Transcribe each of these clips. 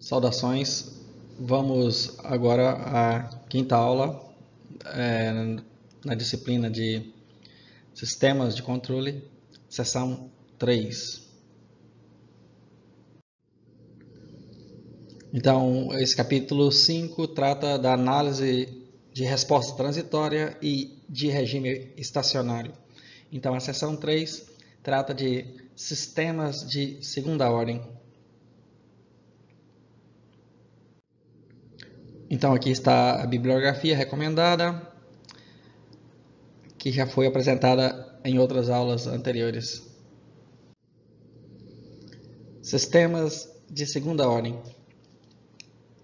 Saudações, vamos agora à quinta aula é, na disciplina de Sistemas de Controle, seção 3. Então, esse capítulo 5 trata da análise de resposta transitória e de regime estacionário. Então, a seção 3 trata de sistemas de segunda ordem. Então aqui está a bibliografia recomendada, que já foi apresentada em outras aulas anteriores. Sistemas de segunda ordem.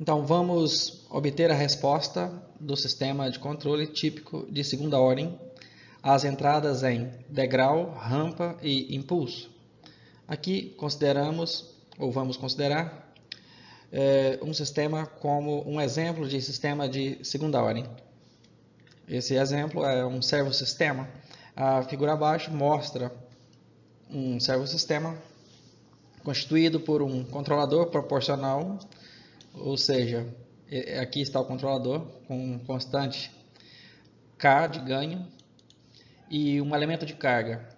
Então vamos obter a resposta do sistema de controle típico de segunda ordem às entradas em degrau, rampa e impulso. Aqui consideramos, ou vamos considerar, um sistema como um exemplo de sistema de segunda ordem. Esse exemplo é um servo-sistema. A figura abaixo mostra um servo-sistema constituído por um controlador proporcional, ou seja, aqui está o controlador com constante K de ganho e um elemento de carga,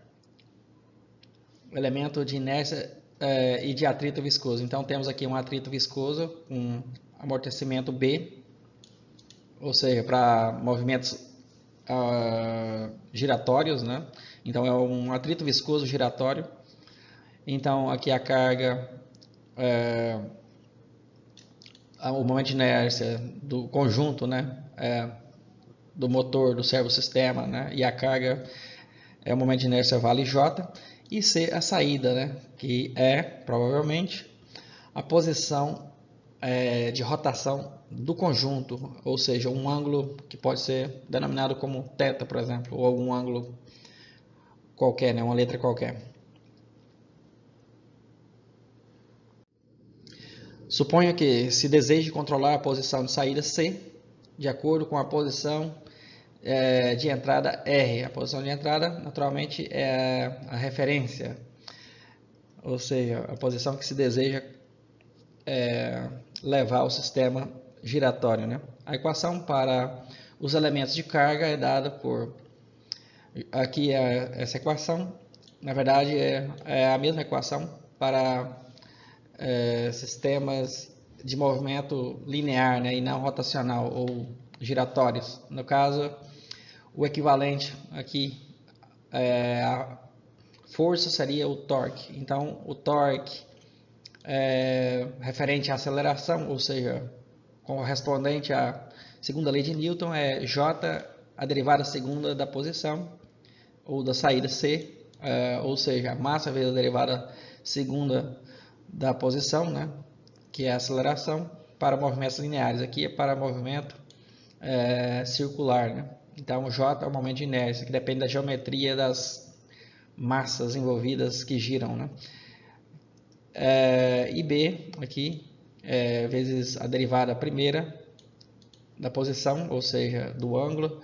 o elemento de inércia é, e de atrito viscoso. Então temos aqui um atrito viscoso com amortecimento B, ou seja, para movimentos uh, giratórios, né? Então é um atrito viscoso giratório. Então aqui a carga, é, o momento de inércia do conjunto, né? É, do motor do servo-sistema, né? E a carga é o momento de inércia vale J e C a saída, né? que é provavelmente a posição é, de rotação do conjunto, ou seja, um ângulo que pode ser denominado como θ, por exemplo, ou algum ângulo qualquer, né? uma letra qualquer. Suponha que se deseje controlar a posição de saída C, de acordo com a posição é, de entrada R. A posição de entrada, naturalmente, é a referência, ou seja, a posição que se deseja é, levar o sistema giratório. Né? A equação para os elementos de carga é dada por... Aqui é essa equação, na verdade, é, é a mesma equação para é, sistemas de movimento linear né, e não rotacional ou giratórios. No caso, o equivalente aqui, é, a força seria o torque. Então, o torque é referente à aceleração, ou seja, correspondente à segunda lei de Newton, é J, a derivada segunda da posição, ou da saída C, é, ou seja, a massa vezes a derivada segunda da posição, né, que é a aceleração, para movimentos lineares. Aqui é para movimento é, circular, né? Então, J é o momento de inércia, que depende da geometria das massas envolvidas que giram. Né? É, e B, aqui, é, vezes a derivada primeira da posição, ou seja, do ângulo.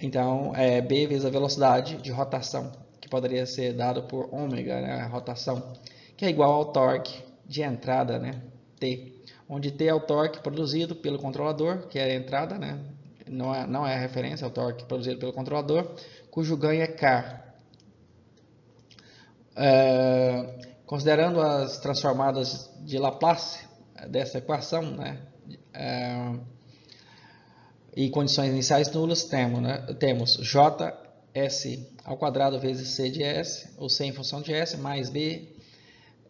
Então, é B vezes a velocidade de rotação, que poderia ser dado por ômega, né, a rotação, que é igual ao torque de entrada, né, T, onde T é o torque produzido pelo controlador, que é a entrada, né, não é, não é referência ao torque produzido pelo controlador, cujo ganho é K. É, considerando as transformadas de Laplace dessa equação, né, é, e condições iniciais nulas, temos, né, temos Js ao quadrado vezes C de S, ou C em função de S, mais B,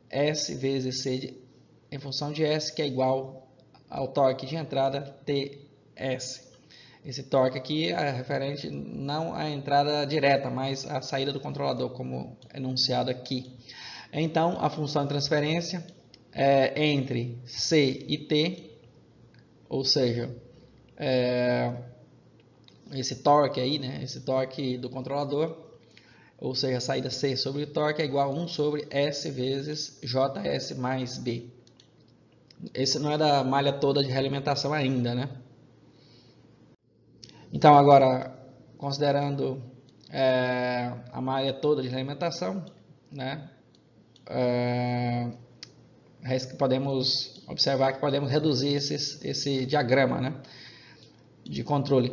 S vezes C de, em função de S, que é igual ao torque de entrada TS. Esse torque aqui é referente não à entrada direta, mas à saída do controlador, como enunciado aqui. Então, a função de transferência é entre C e T, ou seja, é, esse torque aí, né, esse torque do controlador, ou seja, a saída C sobre o torque é igual a 1 sobre S vezes JS mais B. Esse não é da malha toda de realimentação ainda, né? Então, agora, considerando é, a malha toda de alimentação, né, é, podemos observar que podemos reduzir esse, esse diagrama né, de controle.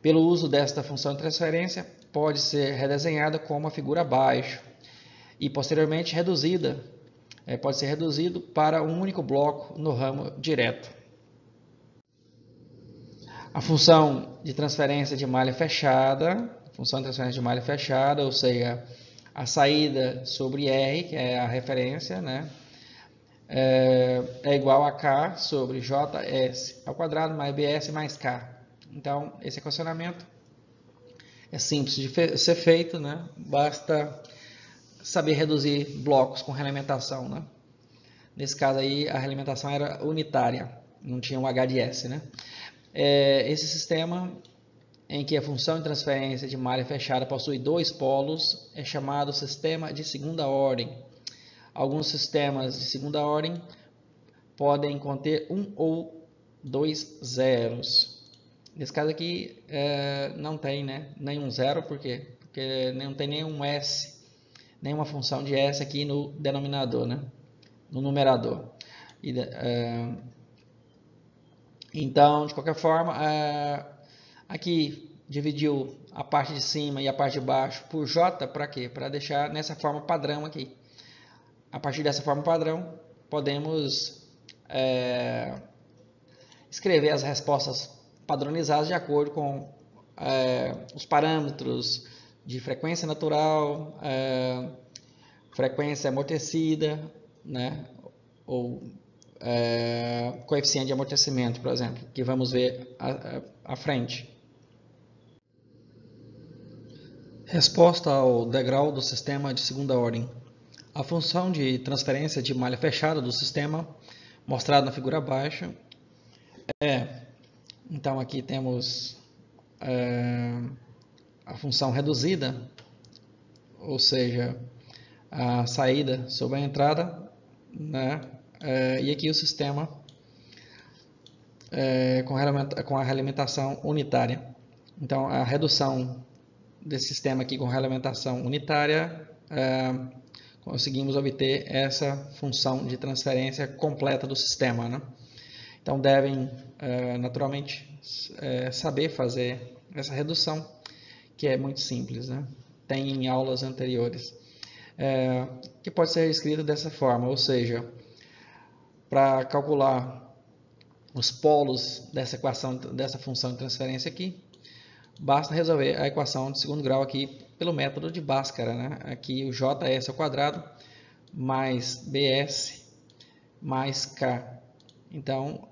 Pelo uso desta função de transferência, pode ser redesenhada como uma figura abaixo e posteriormente reduzida, é, pode ser reduzido para um único bloco no ramo direto. A função de transferência de malha fechada, função de transferência de malha fechada, ou seja, a saída sobre R, que é a referência, né, é, é igual a K sobre JS ao quadrado mais BS mais K. Então, esse equacionamento é simples de ser feito, né? basta saber reduzir blocos com realimentação. Né? Nesse caso aí, a realimentação era unitária, não tinha um H de S. Né? É, esse sistema em que a função de transferência de malha fechada possui dois polos é chamado sistema de segunda ordem. Alguns sistemas de segunda ordem podem conter um ou dois zeros. Nesse caso aqui é, não tem né, nenhum zero, por quê? Porque não tem nenhum S, nenhuma função de S aqui no denominador, né, no numerador. E, é, então, de qualquer forma, é, aqui dividiu a parte de cima e a parte de baixo por J, para quê? Para deixar nessa forma padrão aqui. A partir dessa forma padrão, podemos é, escrever as respostas padronizadas de acordo com é, os parâmetros de frequência natural, é, frequência amortecida, né, ou é, coeficiente de amortecimento, por exemplo, que vamos ver à frente. Resposta ao degrau do sistema de segunda ordem. A função de transferência de malha fechada do sistema, mostrada na figura abaixo, é, então aqui temos é, a função reduzida, ou seja, a saída sobre a entrada, né? É, e aqui o sistema é, com, com a realimentação unitária. Então, a redução desse sistema aqui com realimentação unitária é, conseguimos obter essa função de transferência completa do sistema. Né? Então, devem, naturalmente, saber fazer essa redução, que é muito simples. Né? Tem em aulas anteriores. Que pode ser escrito dessa forma, ou seja, para calcular os polos dessa equação, dessa função de transferência aqui, basta resolver a equação de segundo grau aqui pelo método de Bhaskara. Né? Aqui o js ao quadrado mais bs mais k. Então,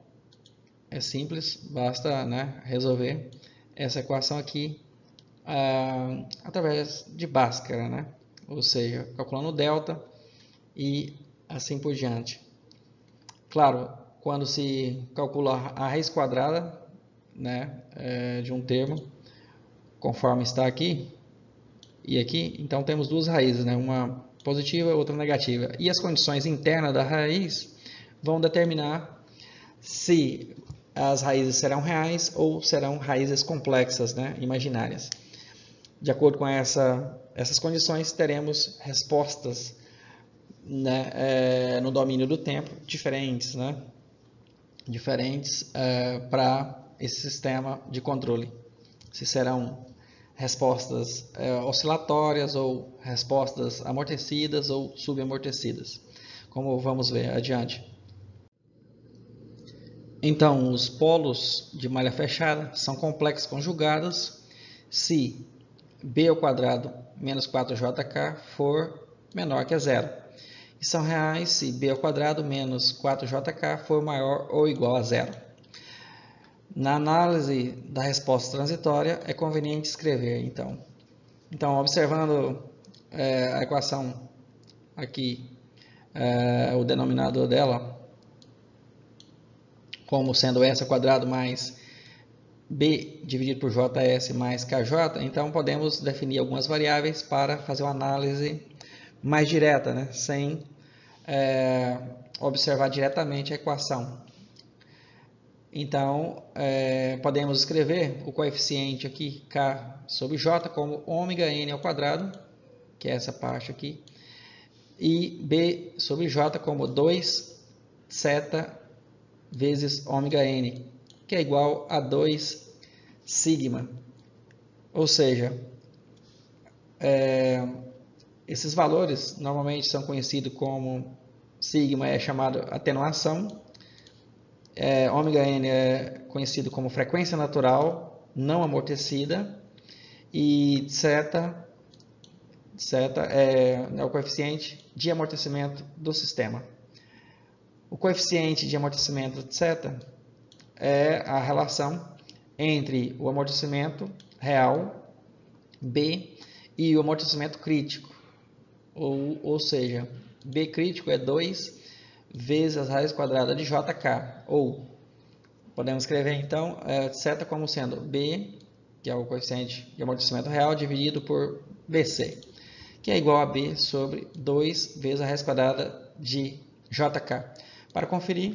é simples, basta né, resolver essa equação aqui ah, através de Bhaskara, né? ou seja, calculando o delta e assim por diante. Claro, quando se calcula a raiz quadrada né, é, de um termo, conforme está aqui, e aqui, então temos duas raízes, né? uma positiva e outra negativa. E as condições internas da raiz vão determinar se as raízes serão reais ou serão raízes complexas, né? imaginárias. De acordo com essa, essas condições, teremos respostas né, é, no domínio do tempo diferentes, né? diferentes é, para esse sistema de controle. Se serão respostas é, oscilatórias ou respostas amortecidas ou subamortecidas, como vamos ver adiante. Então, os polos de malha fechada são complexos conjugados se b ao quadrado menos 4jk for menor que zero. E são reais se b ao quadrado menos 4jk for maior ou igual a zero. Na análise da resposta transitória, é conveniente escrever, então. Então, observando é, a equação aqui, é, o denominador dela, como sendo S ao quadrado mais B dividido por JS mais KJ, então podemos definir algumas variáveis para fazer uma análise mais direta, né? sem é, observar diretamente a equação. Então, é, podemos escrever o coeficiente aqui, K sobre J, como ômega n ao quadrado, que é essa parte aqui, e B sobre J como 2 zeta vezes ômega n, que é igual a 2 sigma. Ou seja, é, esses valores normalmente são conhecidos como sigma é chamado atenuação, é, ômega n é conhecido como frequência natural não amortecida. E zeta, zeta é, é o coeficiente de amortecimento do sistema. O coeficiente de amortecimento zeta é a relação entre o amortecimento real B e o amortecimento crítico, ou, ou seja, B crítico é 2 vezes a raiz quadrada de JK, ou podemos escrever então é, zeta como sendo B, que é o coeficiente de amortecimento real, dividido por BC, que é igual a B sobre 2 vezes a raiz quadrada de JK. Para conferir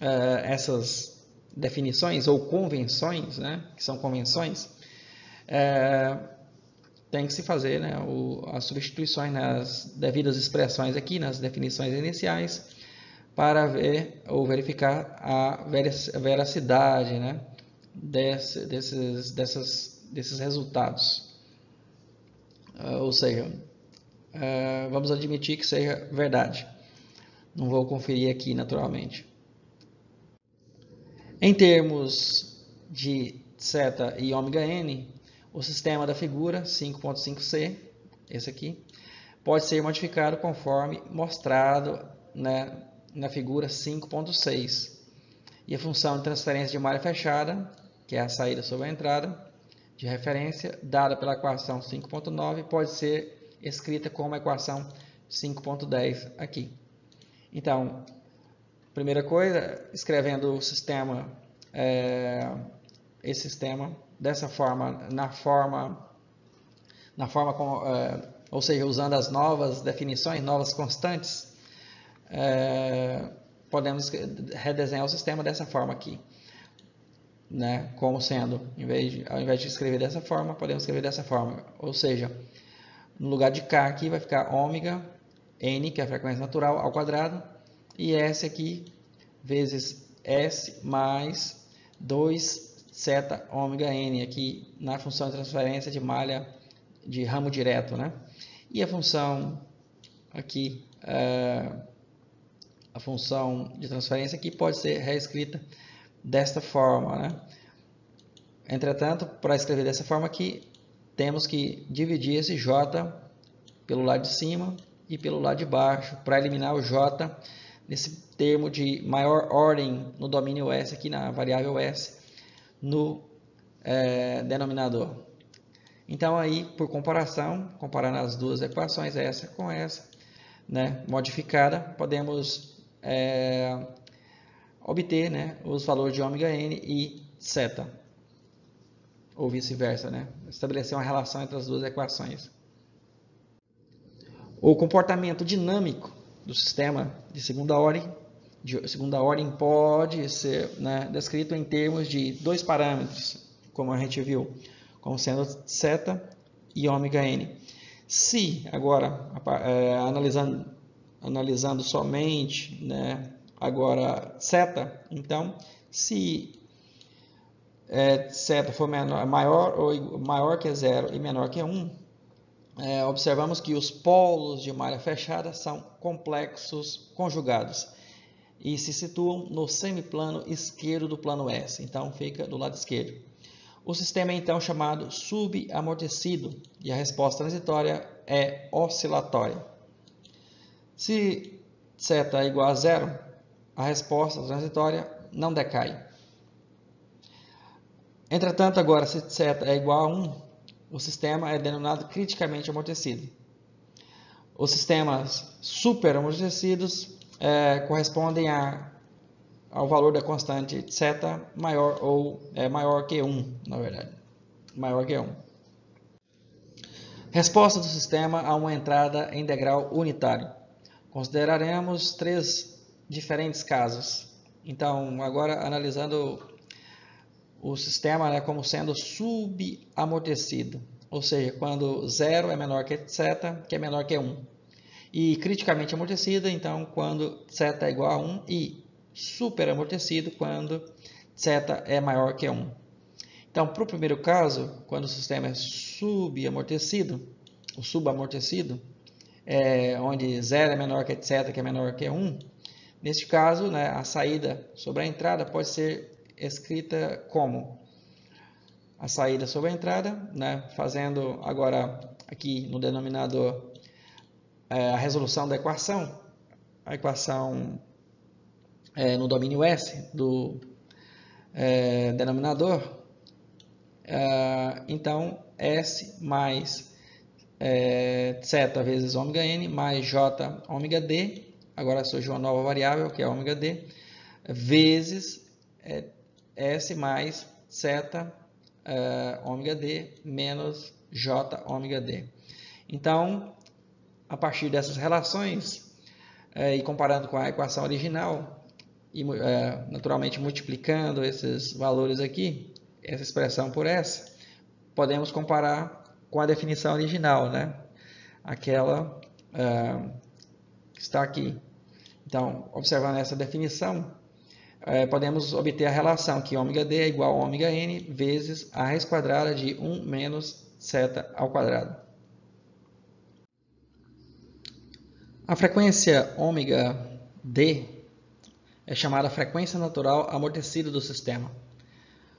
uh, essas definições ou convenções, né, que são convenções, uh, tem que se fazer né, o, as substituições nas devidas expressões aqui, nas definições iniciais, para ver ou verificar a veracidade né, desse, desses, dessas, desses resultados. Uh, ou seja, uh, vamos admitir que seja verdade. Não vou conferir aqui naturalmente. Em termos de zeta e ômega n, o sistema da figura 5.5c, esse aqui, pode ser modificado conforme mostrado né, na figura 5.6. E a função de transferência de malha fechada, que é a saída sobre a entrada, de referência, dada pela equação 5.9, pode ser escrita como a equação 5.10 aqui. Então, primeira coisa, escrevendo o sistema, é, esse sistema dessa forma, na forma, na forma como, é, ou seja, usando as novas definições, novas constantes, é, podemos redesenhar o sistema dessa forma aqui. Né? Como sendo, em vez de, ao invés de escrever dessa forma, podemos escrever dessa forma. Ou seja, no lugar de K aqui vai ficar ômega n, que é a frequência natural, ao quadrado, e S aqui vezes S mais 2 zeta ômega n aqui na função de transferência de malha de ramo direto, né? E a função aqui, é, a função de transferência aqui pode ser reescrita desta forma, né? Entretanto, para escrever dessa forma aqui, temos que dividir esse j pelo lado de cima e pelo lado de baixo, para eliminar o j nesse termo de maior ordem no domínio S, aqui na variável S, no é, denominador. Então, aí, por comparação, comparando as duas equações, essa com essa, né, modificada, podemos é, obter né, os valores de ômega n e zeta, ou vice-versa, né? estabelecer uma relação entre as duas equações. O comportamento dinâmico do sistema de segunda ordem, de segunda ordem pode ser né, descrito em termos de dois parâmetros, como a gente viu, como sendo zeta e ômega n. Se agora é, analisando, analisando somente, né, agora zeta, então se é, zeta for menor, maior ou maior que zero e menor que 1, é, observamos que os polos de malha fechada são complexos conjugados e se situam no semiplano esquerdo do plano S, então fica do lado esquerdo. O sistema é então chamado subamortecido e a resposta transitória é oscilatória. Se θ é igual a zero, a resposta transitória não decai. Entretanto, agora, se θ é igual a 1, o sistema é denominado criticamente amortecido. Os sistemas super amortecidos é, correspondem a, ao valor da constante θ maior ou é, maior que 1, na verdade. Maior que 1. Resposta do sistema a uma entrada em degrau unitário. Consideraremos três diferentes casos. Então, agora analisando o sistema né, como sendo subamortecido, ou seja, quando 0 é menor que θ, que é menor que 1 e criticamente amortecida, então quando θ é igual a 1 e super amortecido quando θ é maior que 1. Então, para o primeiro caso, quando o sistema é subamortecido, o subamortecido, é, onde zero é menor que etc, que é menor que 1, neste caso, né, a saída sobre a entrada pode ser escrita como a saída sobre a entrada, né, fazendo agora aqui no denominador a resolução da equação, a equação é, no domínio S do é, denominador, é, então S mais é, θ vezes ômega n mais j ômega d, agora surgiu uma nova variável que é ômega d, vezes é, S mais θ é, ômega d menos j ômega d. Então, a partir dessas relações é, e comparando com a equação original, e é, naturalmente multiplicando esses valores aqui, essa expressão por essa, podemos comparar com a definição original, né? aquela é, que está aqui. Então, observando essa definição, é, podemos obter a relação que ômega d é igual a ômega n vezes a raiz quadrada de 1 menos θ ao quadrado. A frequência ômega d é chamada frequência natural amortecida do sistema.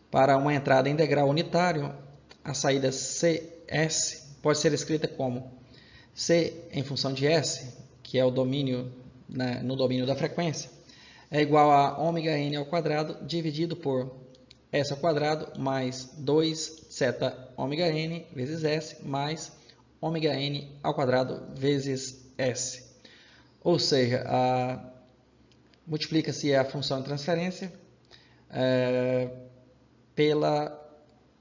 Para uma entrada em degrau unitário, a saída CS pode ser escrita como C em função de S, que é o domínio né, no domínio da frequência, é igual a ômega n ao quadrado dividido por S ao quadrado mais 2 θ ômega n vezes S mais ômega n ao quadrado vezes S. Ou seja, multiplica-se a função de transferência é, pela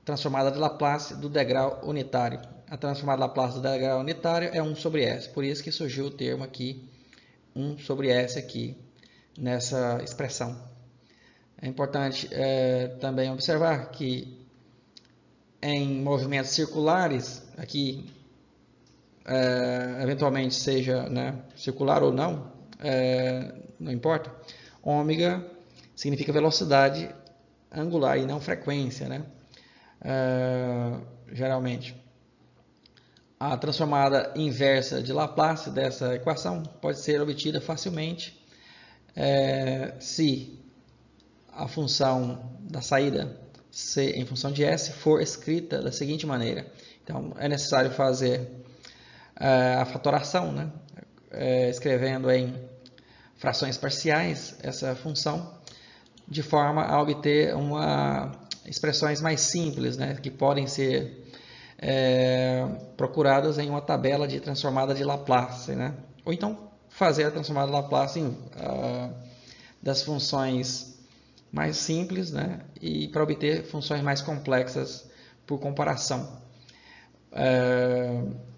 transformada de Laplace do degrau unitário. A transformada de Laplace do degrau unitário é 1 sobre S, por isso que surgiu o termo aqui, 1 sobre S aqui, nessa expressão. É importante é, também observar que em movimentos circulares, aqui é, eventualmente seja né, circular ou não, é, não importa, ômega significa velocidade angular e não frequência, né? É, geralmente. A transformada inversa de Laplace dessa equação pode ser obtida facilmente é, se a função da saída C em função de S for escrita da seguinte maneira. Então, é necessário fazer a fatoração, né? É, escrevendo em frações parciais essa função, de forma a obter uma expressões mais simples, né? que podem ser é, procuradas em uma tabela de transformada de Laplace. Né? Ou então fazer a transformada de Laplace em, das funções mais simples né? e para obter funções mais complexas por comparação. Uh,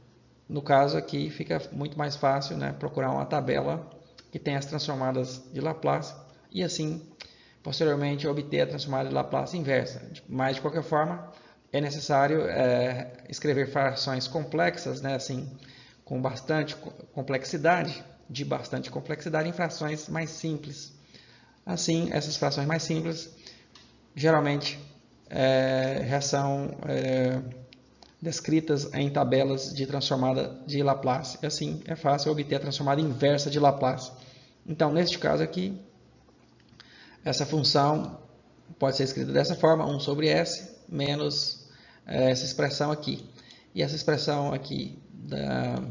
no caso aqui fica muito mais fácil né, procurar uma tabela que tem as transformadas de Laplace e assim posteriormente obter a transformada de Laplace inversa. Mas de qualquer forma é necessário é, escrever frações complexas, né, assim, com bastante complexidade, de bastante complexidade em frações mais simples. Assim, essas frações mais simples geralmente é, já são é, descritas em tabelas de transformada de Laplace. E assim é fácil obter a transformada inversa de Laplace. Então, neste caso aqui, essa função pode ser escrita dessa forma, 1 sobre S menos é, essa expressão aqui. E essa expressão aqui da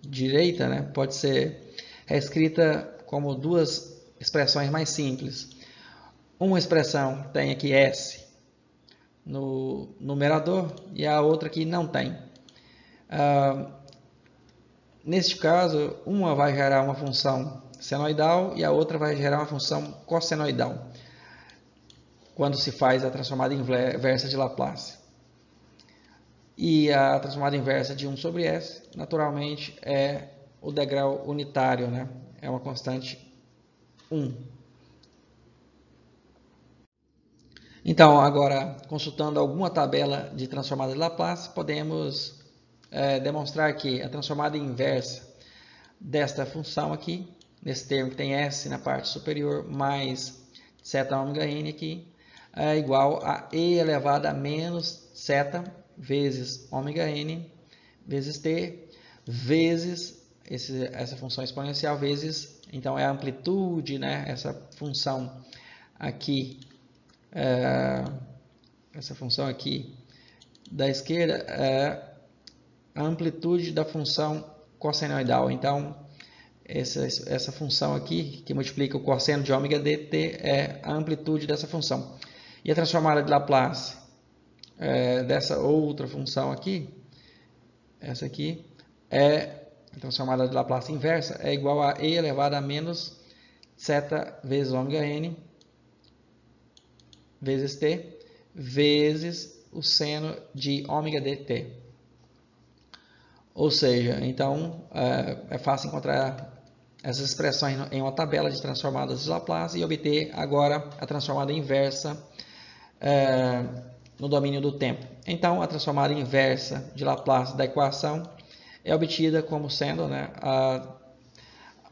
direita né, pode ser reescrita como duas expressões mais simples. Uma expressão tem aqui S no numerador e a outra que não tem. Ah, neste caso, uma vai gerar uma função senoidal e a outra vai gerar uma função cossenoidal, quando se faz a transformada inversa de Laplace. E a transformada inversa de 1 sobre S, naturalmente, é o degrau unitário, né? é uma constante 1. Então, agora, consultando alguma tabela de transformada de Laplace, podemos é, demonstrar que a transformada inversa desta função aqui nesse termo que tem S na parte superior, mais zeta ômega n aqui, é igual a e elevado a menos zeta vezes ômega n vezes t vezes esse, essa função exponencial vezes, então é a amplitude, né? essa função aqui, é, essa função aqui da esquerda é a amplitude da função cossenoidal. Então, essa, essa função aqui, que multiplica o cosseno de ômega dt, é a amplitude dessa função. E a transformada de Laplace é, dessa outra função aqui, essa aqui, é a transformada de Laplace inversa, é igual a e elevado a menos zeta vezes ômega n vezes t vezes o seno de ômega dt. Ou seja, então é, é fácil encontrar essas expressões em uma tabela de transformadas de Laplace e obter agora a transformada inversa é, no domínio do tempo. Então, a transformada inversa de Laplace da equação é obtida como sendo né, a,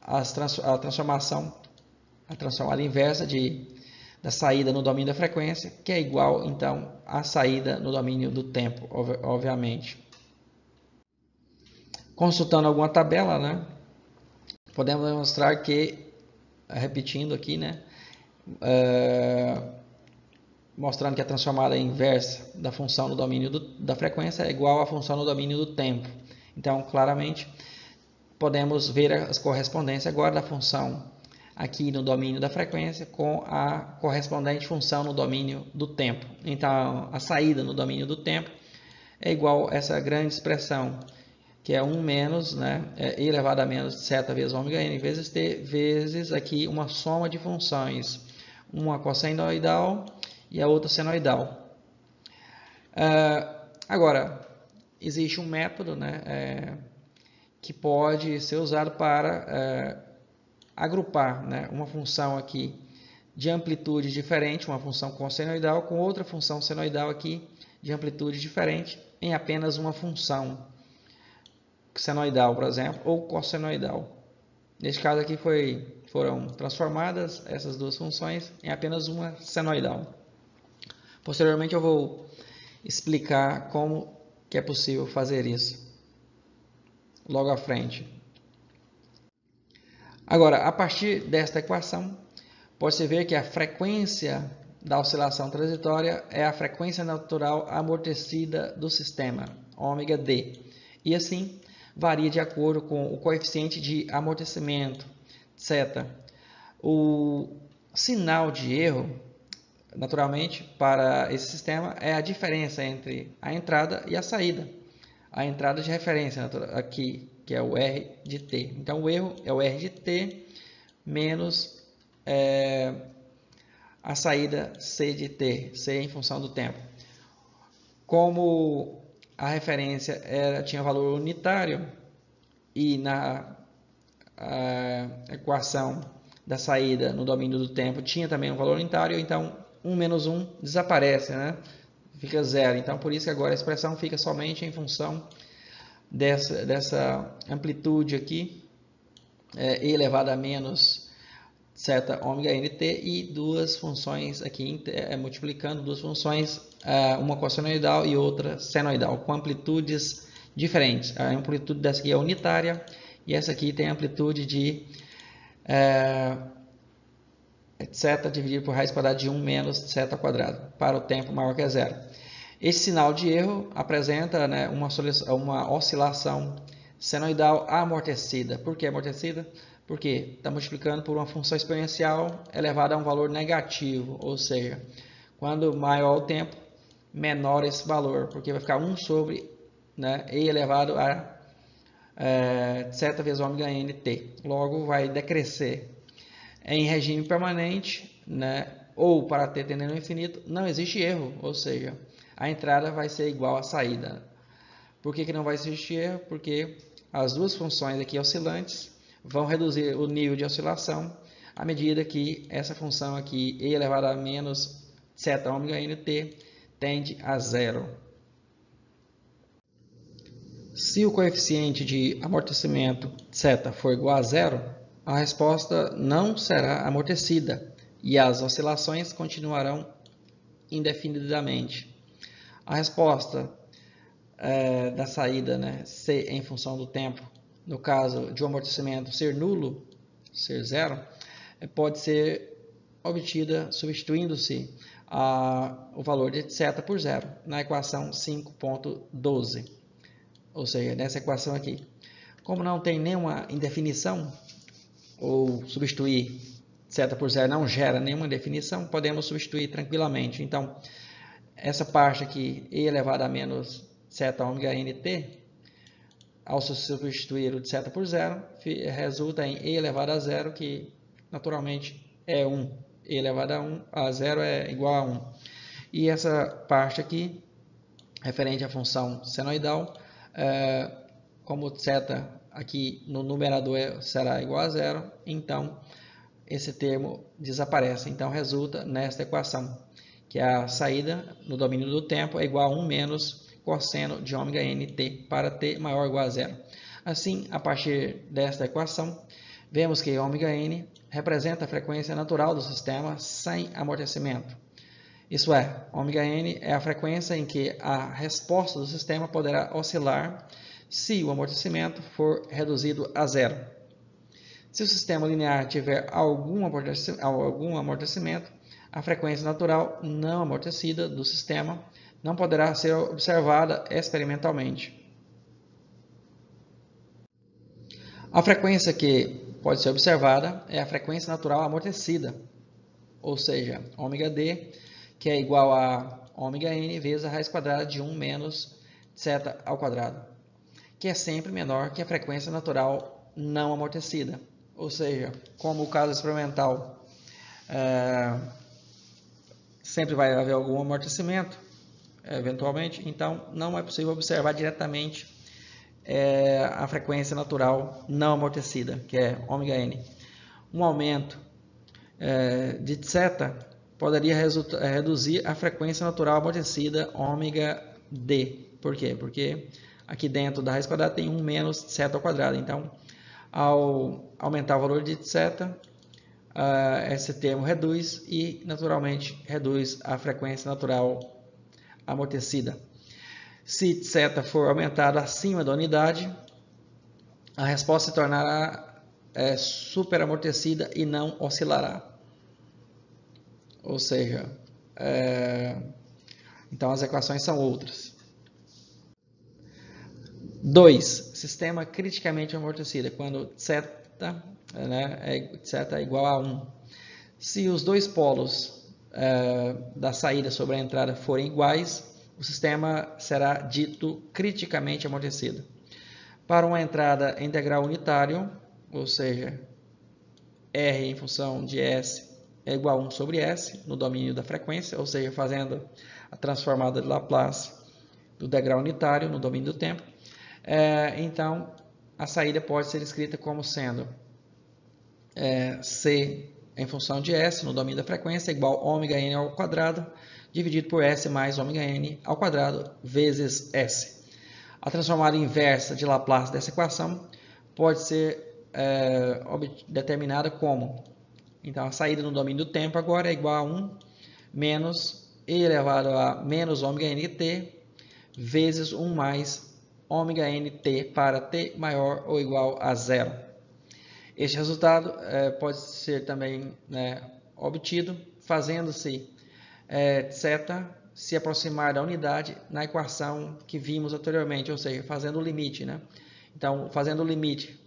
a transformação, a transformada inversa de, da saída no domínio da frequência, que é igual, então, à saída no domínio do tempo, obviamente. Consultando alguma tabela, né, podemos demonstrar que, repetindo aqui, né, é, mostrando que a transformada inversa da função no domínio do, da frequência é igual à função no domínio do tempo. Então, claramente, podemos ver as correspondências agora da função aqui no domínio da frequência com a correspondente função no domínio do tempo. Então, a saída no domínio do tempo é igual a essa grande expressão que é 1 menos, né, é, elevado a menos zeta vezes ômega n vezes t, vezes aqui uma soma de funções, uma cossenoidal e a outra senoidal. Uh, agora, existe um método né, é, que pode ser usado para é, agrupar né, uma função aqui de amplitude diferente, uma função cossenoidal, com outra função senoidal aqui de amplitude diferente, em apenas uma função senoidal, por exemplo, ou cossenoidal. Neste caso aqui foi, foram transformadas essas duas funções em apenas uma senoidal. Posteriormente eu vou explicar como que é possível fazer isso logo à frente. Agora, a partir desta equação, pode-se ver que a frequência da oscilação transitória é a frequência natural amortecida do sistema, ômega d. E assim, varia de acordo com o coeficiente de amortecimento, θ. O sinal de erro, naturalmente, para esse sistema é a diferença entre a entrada e a saída. A entrada de referência aqui, que é o R de T. Então, o erro é o R de T menos é, a saída C de T, C em função do tempo. Como a referência era, tinha valor unitário e na equação da saída no domínio do tempo tinha também um valor unitário, então 1 menos 1 desaparece, né? fica zero. Então, por isso que agora a expressão fica somente em função dessa, dessa amplitude aqui, é, e elevado a menos zeta ômega nt e duas funções aqui é, multiplicando duas funções, é, uma cossenoidal e outra senoidal, com amplitudes diferentes. A amplitude dessa aqui é unitária e essa aqui tem amplitude de é, dividido por raiz quadrada de 1 menos zeta quadrado para o tempo maior que zero. Esse sinal de erro apresenta né, uma, uma oscilação senoidal amortecida. Por que amortecida? Porque está multiplicando por uma função exponencial elevada a um valor negativo, ou seja, quando maior o tempo, menor esse valor, porque vai ficar 1 sobre né, e elevado a é, vezes ômega nt. Logo, vai decrescer. Em regime permanente, né, ou para t tendendo ao infinito, não existe erro, ou seja, a entrada vai ser igual à saída. Por que, que não vai existir? Porque as duas funções aqui oscilantes vão reduzir o nível de oscilação à medida que essa função aqui, e elevado a menos zeta ômega nt, tende a zero. Se o coeficiente de amortecimento θ for igual a zero, a resposta não será amortecida e as oscilações continuarão indefinidamente. A resposta é, da saída, né, C em função do tempo, no caso de um amortecimento ser nulo, ser zero, é, pode ser obtida substituindo-se o valor de θ por zero na equação 5.12, ou seja, nessa equação aqui. Como não tem nenhuma indefinição, ou substituir θ por zero não gera nenhuma definição, podemos substituir tranquilamente. Então, essa parte aqui, e elevado a menos seta ômega nt, ao substituir o de seta por zero, resulta em e elevado a zero, que naturalmente é 1. e elevado a, 1, a zero é igual a 1. E essa parte aqui, referente à função senoidal, é, como seta aqui no numerador é, será igual a zero, então esse termo desaparece. Então resulta nesta equação que a saída no domínio do tempo é igual a 1 menos cosseno de ômega nt para t maior ou igual a zero. Assim, a partir desta equação, vemos que ômega n representa a frequência natural do sistema sem amortecimento. Isso é, ômega n é a frequência em que a resposta do sistema poderá oscilar se o amortecimento for reduzido a zero. Se o sistema linear tiver algum amortecimento, a frequência natural não amortecida do sistema não poderá ser observada experimentalmente. A frequência que pode ser observada é a frequência natural amortecida, ou seja, d, que é igual a n vezes a raiz quadrada de 1 menos θ ao quadrado que é sempre menor que a frequência natural não amortecida. Ou seja, como o caso experimental é, sempre vai haver algum amortecimento, eventualmente, então não é possível observar diretamente é, a frequência natural não amortecida, que é ômega n. Um aumento é, de θ poderia reduzir a frequência natural amortecida ômega d. Por quê? Porque aqui dentro da raiz quadrada tem 1 menos θ ao quadrado. Então, ao aumentar o valor de θ, uh, esse termo reduz e, naturalmente, reduz a frequência natural amortecida. Se θ for aumentado acima da unidade, a resposta se tornará é, superamortecida e não oscilará. Ou seja, é, então as equações são outras. 2. Sistema criticamente amortecido, é quando θ, né, é, é igual a 1. Se os dois polos é, da saída sobre a entrada forem iguais, o sistema será dito criticamente amortecido. Para uma entrada integral unitário, ou seja, R em função de S é igual a 1 sobre S no domínio da frequência, ou seja, fazendo a transformada de Laplace do degrau unitário no domínio do tempo, é, então, a saída pode ser escrita como sendo é, C em função de S no domínio da frequência igual ômega n ao quadrado dividido por S mais ômega n ao quadrado vezes S. A transformada inversa de Laplace dessa equação pode ser é, determinada como então a saída no domínio do tempo agora é igual a 1 menos e elevado a menos ômega nt vezes 1 mais ômega nt para t maior ou igual a zero. Este resultado é, pode ser também né, obtido fazendo-se é, θ se aproximar da unidade na equação que vimos anteriormente, ou seja, fazendo o limite. Né? Então, fazendo o limite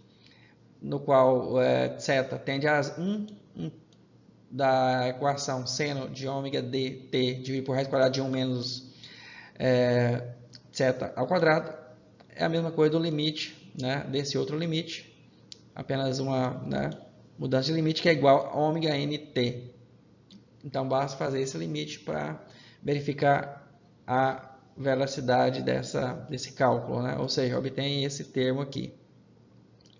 no qual é, θ tende a 1, 1 da equação seno de ômega dt dividido por raiz quadrada de 1 menos é, θ ao quadrado é a mesma coisa do limite, né, desse outro limite, apenas uma né, mudança de limite que é igual a ômega nt. Então basta fazer esse limite para verificar a velocidade dessa, desse cálculo, né? ou seja, obtém esse termo aqui,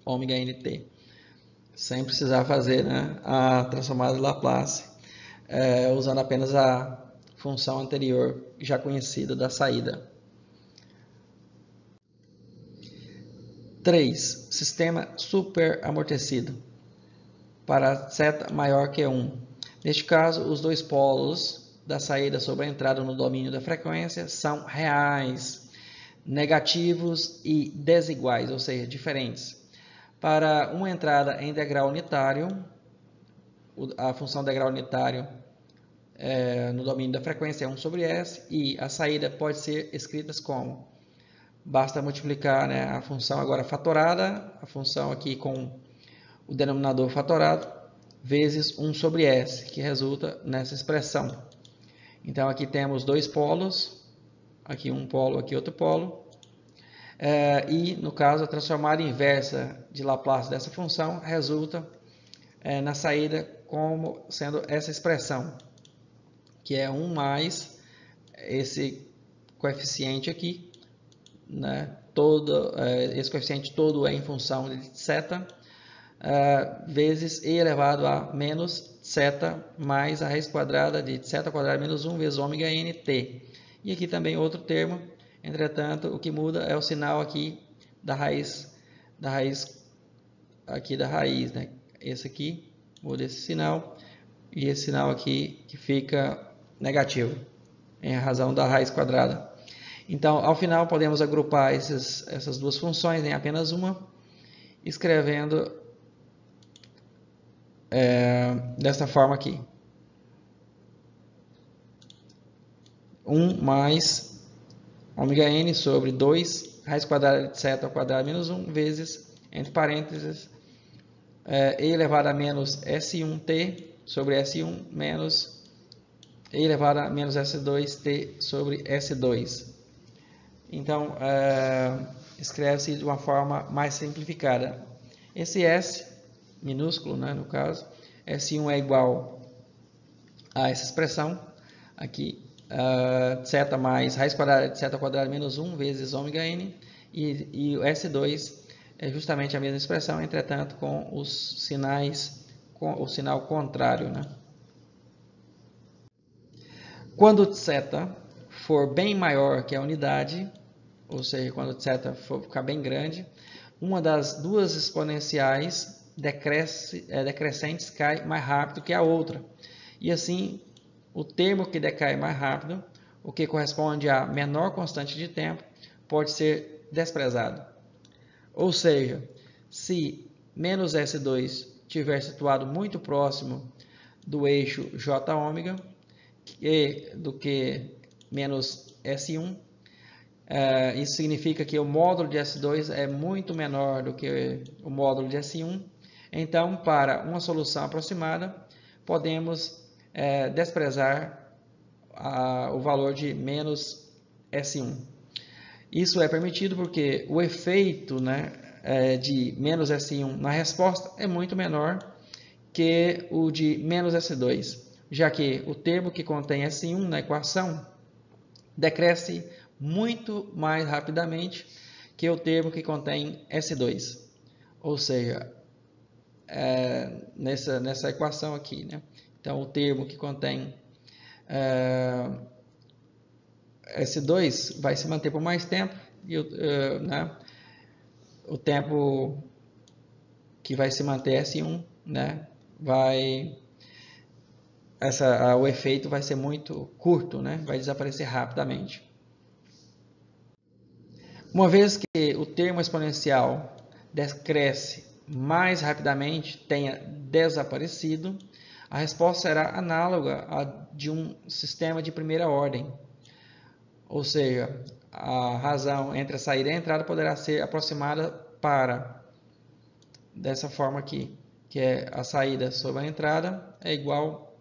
ômega nt, sem precisar fazer né, a transformada de Laplace, é, usando apenas a função anterior já conhecida da saída. 3. Sistema superamortecido. para θ maior que 1. Neste caso, os dois polos da saída sobre a entrada no domínio da frequência são reais, negativos e desiguais, ou seja, diferentes. Para uma entrada em degrau unitário, a função degrau unitário é, no domínio da frequência é 1 sobre S e a saída pode ser escrita como basta multiplicar né, a função agora fatorada, a função aqui com o denominador fatorado, vezes 1 sobre S, que resulta nessa expressão. Então, aqui temos dois polos, aqui um polo, aqui outro polo, é, e, no caso, a transformada inversa de Laplace dessa função resulta é, na saída como sendo essa expressão, que é 1 mais esse coeficiente aqui, né? todo, é, esse coeficiente todo é em função de θ, é, vezes e elevado a menos θ mais a raiz quadrada de θ quadrado menos 1 vezes ômega nt. E aqui também outro termo, entretanto, o que muda é o sinal aqui da raiz, da raiz aqui da raiz, né? Esse aqui muda esse sinal e esse sinal aqui que fica negativo em razão da raiz quadrada. Então, ao final, podemos agrupar esses, essas duas funções em apenas uma, escrevendo é, desta forma aqui. 1 mais ômega n sobre 2 raiz quadrada de θ ao quadrado menos 1 vezes, entre parênteses, é, e elevado a menos S1t sobre S1 menos e elevado a menos S2t sobre S2. Então, é, escreve-se de uma forma mais simplificada. Esse S, minúsculo, né, no caso, S1 é igual a essa expressão aqui, uh, θ mais raiz quadrada de θ quadrado menos 1 vezes ômega n, e, e o S2 é justamente a mesma expressão, entretanto, com os sinais, com o sinal contrário. Né? Quando θ for bem maior que a unidade, ou seja, quando θ for ficar bem grande, uma das duas exponenciais decresce, é, decrescentes cai mais rápido que a outra. E assim, o termo que decai mais rápido, o que corresponde a menor constante de tempo, pode ser desprezado. Ou seja, se menos S2 estiver situado muito próximo do eixo J ômega do que menos S1, é, isso significa que o módulo de S2 é muito menor do que o módulo de S1. Então, para uma solução aproximada, podemos é, desprezar o valor de menos S1. Isso é permitido porque o efeito né, é, de menos S1 na resposta é muito menor que o de menos S2, já que o termo que contém S1 na equação decresce muito mais rapidamente que o termo que contém S2. Ou seja, é, nessa, nessa equação aqui. Né? Então, o termo que contém é, S2 vai se manter por mais tempo e o, é, né? o tempo que vai se manter S1 né? vai essa, o efeito vai ser muito curto, né? vai desaparecer rapidamente. Uma vez que o termo exponencial decresce mais rapidamente, tenha desaparecido, a resposta será análoga à de um sistema de primeira ordem. Ou seja, a razão entre a saída e a entrada poderá ser aproximada para dessa forma aqui, que é a saída sobre a entrada é igual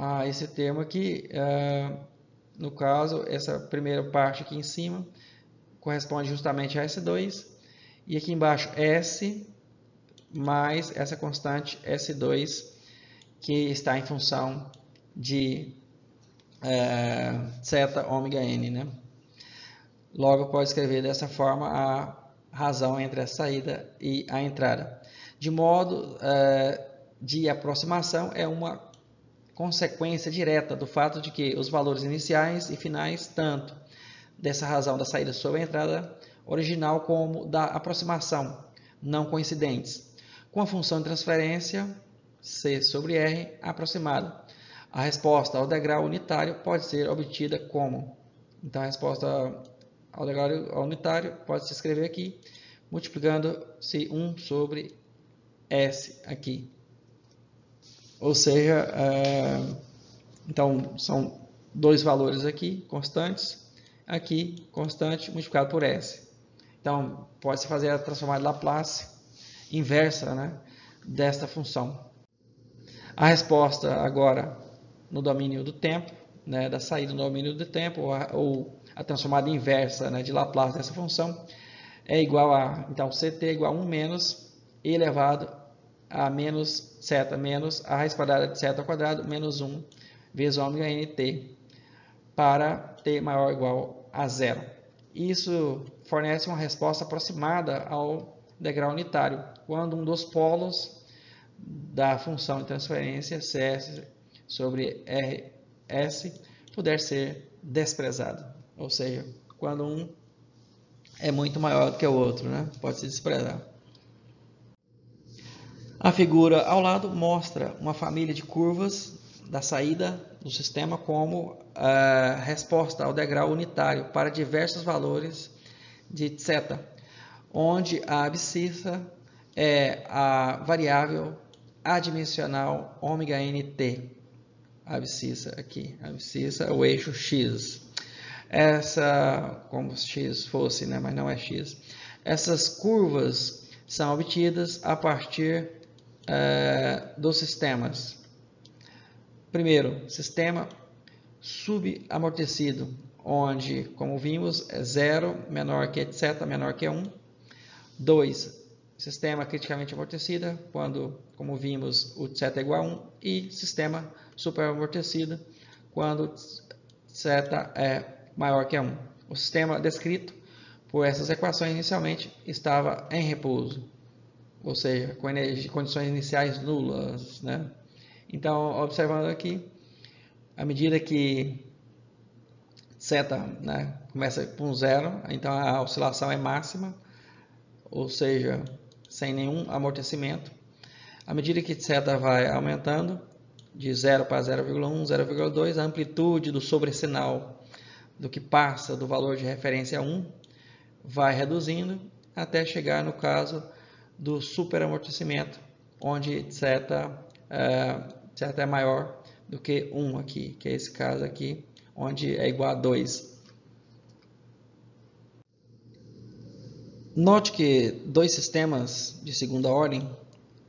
a esse termo aqui, uh, no caso, essa primeira parte aqui em cima corresponde justamente a S2. E aqui embaixo S mais essa constante S2 que está em função de é, zeta ômega n. Né? Logo, pode escrever dessa forma a razão entre a saída e a entrada. De modo é, de aproximação, é uma consequência direta do fato de que os valores iniciais e finais, tanto dessa razão da saída sobre a entrada original como da aproximação, não coincidentes. Com a função de transferência, C sobre R aproximado. A resposta ao degrau unitário pode ser obtida como? Então, a resposta ao degrau unitário pode se escrever aqui, multiplicando-se 1 sobre S aqui. Ou seja, é, então são dois valores aqui, constantes, aqui, constante, multiplicado por S. Então, pode-se fazer a transformada de Laplace inversa né, desta função. A resposta agora no domínio do tempo, né, da saída no domínio do tempo, ou a, ou a transformada inversa né, de Laplace dessa função, é igual a, então, CT igual a 1 menos e elevado a menos zeta menos a raiz quadrada de zeta ao quadrado menos 1 vezes ômega nt para t maior ou igual a zero. Isso fornece uma resposta aproximada ao degrau unitário, quando um dos polos da função de transferência CS sobre RS puder ser desprezado. Ou seja, quando um é muito maior do que o outro, né? pode se desprezar. A figura ao lado mostra uma família de curvas da saída do sistema como a resposta ao degrau unitário para diversos valores de θ, onde a abscissa é a variável adimensional ômega nt. A abscissa aqui, a abscissa é o eixo x. Essa, como se x fosse, né, mas não é x. Essas curvas são obtidas a partir uh, dos sistemas Primeiro, sistema subamortecido, onde, como vimos, é 0 menor que etc, menor que 1. 2. Sistema criticamente amortecido, quando, como vimos, o z é igual a 1. E sistema superamortecido, quando z é maior que 1. O sistema descrito por essas equações inicialmente estava em repouso, ou seja, com condições iniciais nulas, né? Então, observando aqui, à medida que seta né, começa com zero, então a oscilação é máxima, ou seja, sem nenhum amortecimento. À medida que seta vai aumentando, de 0 para 0,1, 0,2, a amplitude do sobressinal do que passa do valor de referência 1 vai reduzindo até chegar no caso do superamortecimento, onde zeta é? É maior do que 1 aqui, que é esse caso aqui, onde é igual a 2. Note que dois sistemas de segunda ordem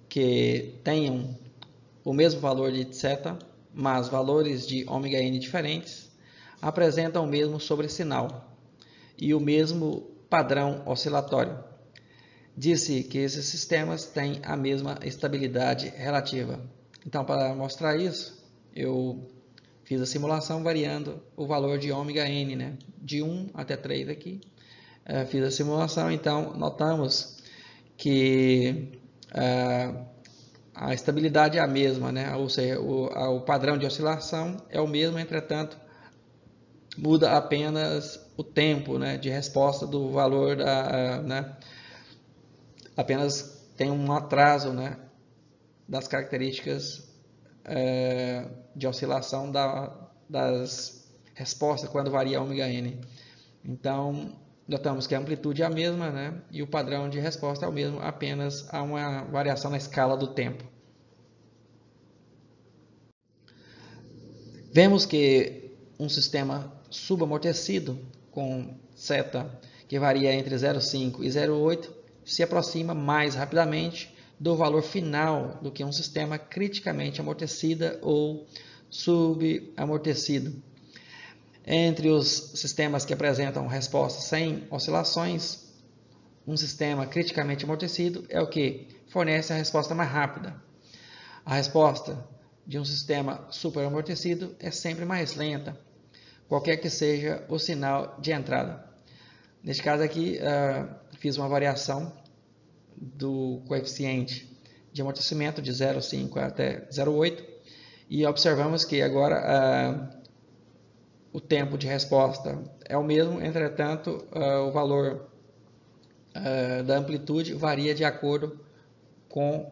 que tenham o mesmo valor de θ, mas valores de ômega n diferentes, apresentam o mesmo sobressinal e o mesmo padrão oscilatório. Disse que esses sistemas têm a mesma estabilidade relativa. Então, para mostrar isso, eu fiz a simulação variando o valor de ômega n, né? de 1 até 3 aqui. É, fiz a simulação, então notamos que é, a estabilidade é a mesma, né? ou seja, o, a, o padrão de oscilação é o mesmo, entretanto, muda apenas o tempo né, de resposta do valor, da, né? Apenas tem um atraso né, das características é, de oscilação da, das respostas quando varia ômega n. Então, notamos que a amplitude é a mesma né? e o padrão de resposta é o mesmo, apenas há uma variação na escala do tempo. Vemos que um sistema subamortecido com seta que varia entre 0,5 e 0,8 se aproxima mais rapidamente do valor final do que um sistema criticamente amortecido ou subamortecido. Entre os sistemas que apresentam resposta sem oscilações, um sistema criticamente amortecido é o que fornece a resposta mais rápida. A resposta de um sistema superamortecido é sempre mais lenta, qualquer que seja o sinal de entrada. Neste caso aqui, uh, fiz uma variação do coeficiente de amortecimento de 0,5 até 0,8 e observamos que agora ah, o tempo de resposta é o mesmo, entretanto ah, o valor ah, da amplitude varia de acordo com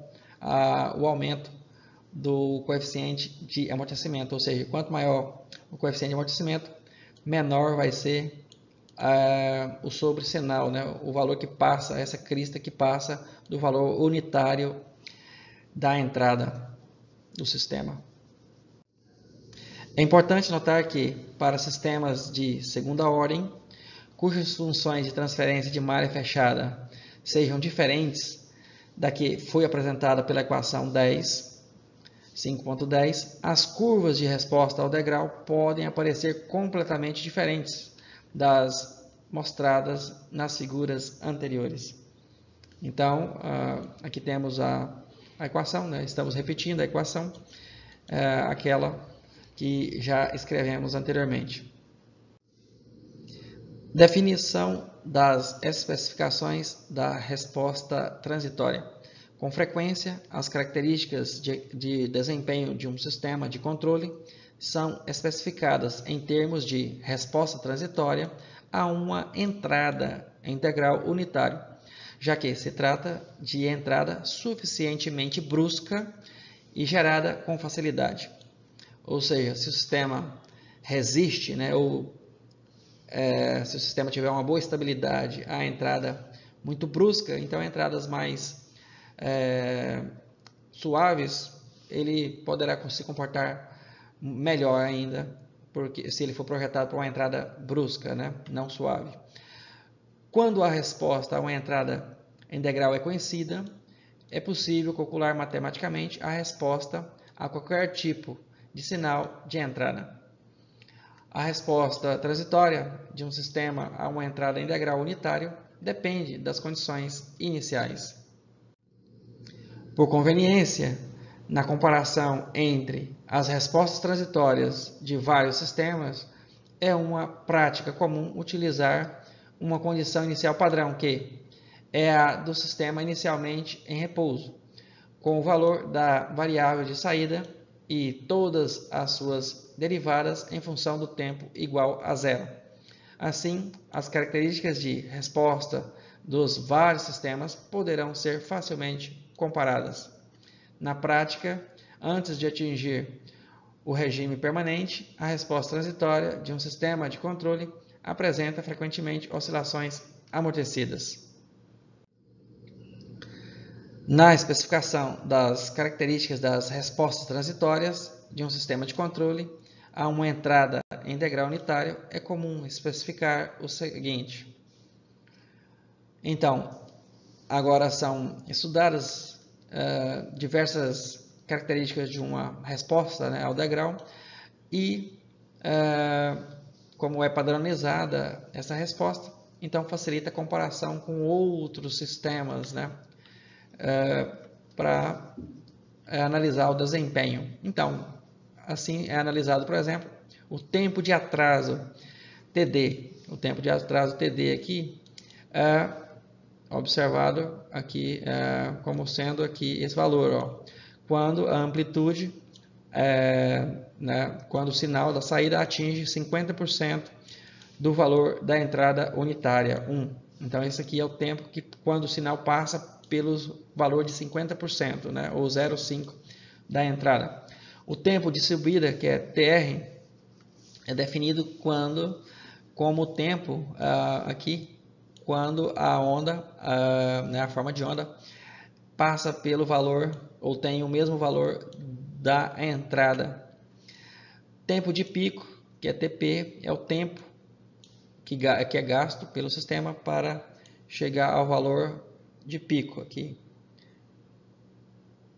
o aumento do coeficiente de amortecimento, ou seja, quanto maior o coeficiente de amortecimento, menor vai ser uh, o sobresinal, né? o valor que passa, essa crista que passa do valor unitário da entrada do sistema. É importante notar que, para sistemas de segunda ordem, cujas funções de transferência de malha fechada sejam diferentes da que foi apresentada pela equação 10, 5.10, as curvas de resposta ao degrau podem aparecer completamente diferentes das mostradas nas figuras anteriores. Então, ah, aqui temos a, equação, né? estamos repetindo a equação, é, aquela que já escrevemos anteriormente. Definição das especificações da resposta transitória. Com frequência, as características de, de, desempenho de um sistema de controle são especificadas em termos de resposta transitória a uma entrada integral unitário, já que se trata de entrada suficientemente brusca e gerada com facilidade. Ou seja, se o sistema resiste, né, ou é, se o sistema tiver uma boa estabilidade à entrada muito brusca, então entradas mais é, suaves, ele poderá se comportar melhor ainda, porque se ele for projetado para uma entrada brusca, né? não suave. Quando a resposta a uma entrada em degrau é conhecida, é possível calcular matematicamente a resposta a qualquer tipo de sinal de entrada. A resposta transitória de um sistema a uma entrada em degrau unitário depende das condições iniciais. Por conveniência, na comparação entre as respostas transitórias de vários sistemas, é uma prática comum utilizar uma condição inicial padrão, que é a do sistema inicialmente em repouso, com o valor da variável de saída e todas as suas derivadas em função do tempo igual a zero. Assim, as características de resposta dos vários sistemas poderão ser facilmente comparadas. Na prática, antes de atingir o regime permanente, a resposta transitória de um sistema de controle apresenta frequentemente oscilações amortecidas. Na especificação das características das respostas transitórias de um sistema de controle a uma entrada em degrau unitário, é comum especificar o seguinte. Então, agora são estudadas uh, diversas características de uma resposta né, ao degrau e uh, como é padronizada essa resposta, então facilita a comparação com outros sistemas né, uh, para analisar o desempenho. Então, assim é analisado, por exemplo, o tempo de atraso TD. O tempo de atraso TD aqui é observado aqui é, como sendo aqui esse valor, ó, quando a amplitude, é, né, quando o sinal da saída atinge 50% do valor da entrada unitária 1. Então esse aqui é o tempo que quando o sinal passa pelo valor de 50%, né, ou 0,5 da entrada. O tempo de subida, que é TR, é definido quando como tempo uh, aqui quando a onda, a, né, a forma de onda, passa pelo valor ou tem o mesmo valor da entrada. Tempo de pico, que é TP, é o tempo que, que é gasto pelo sistema para chegar ao valor de pico aqui.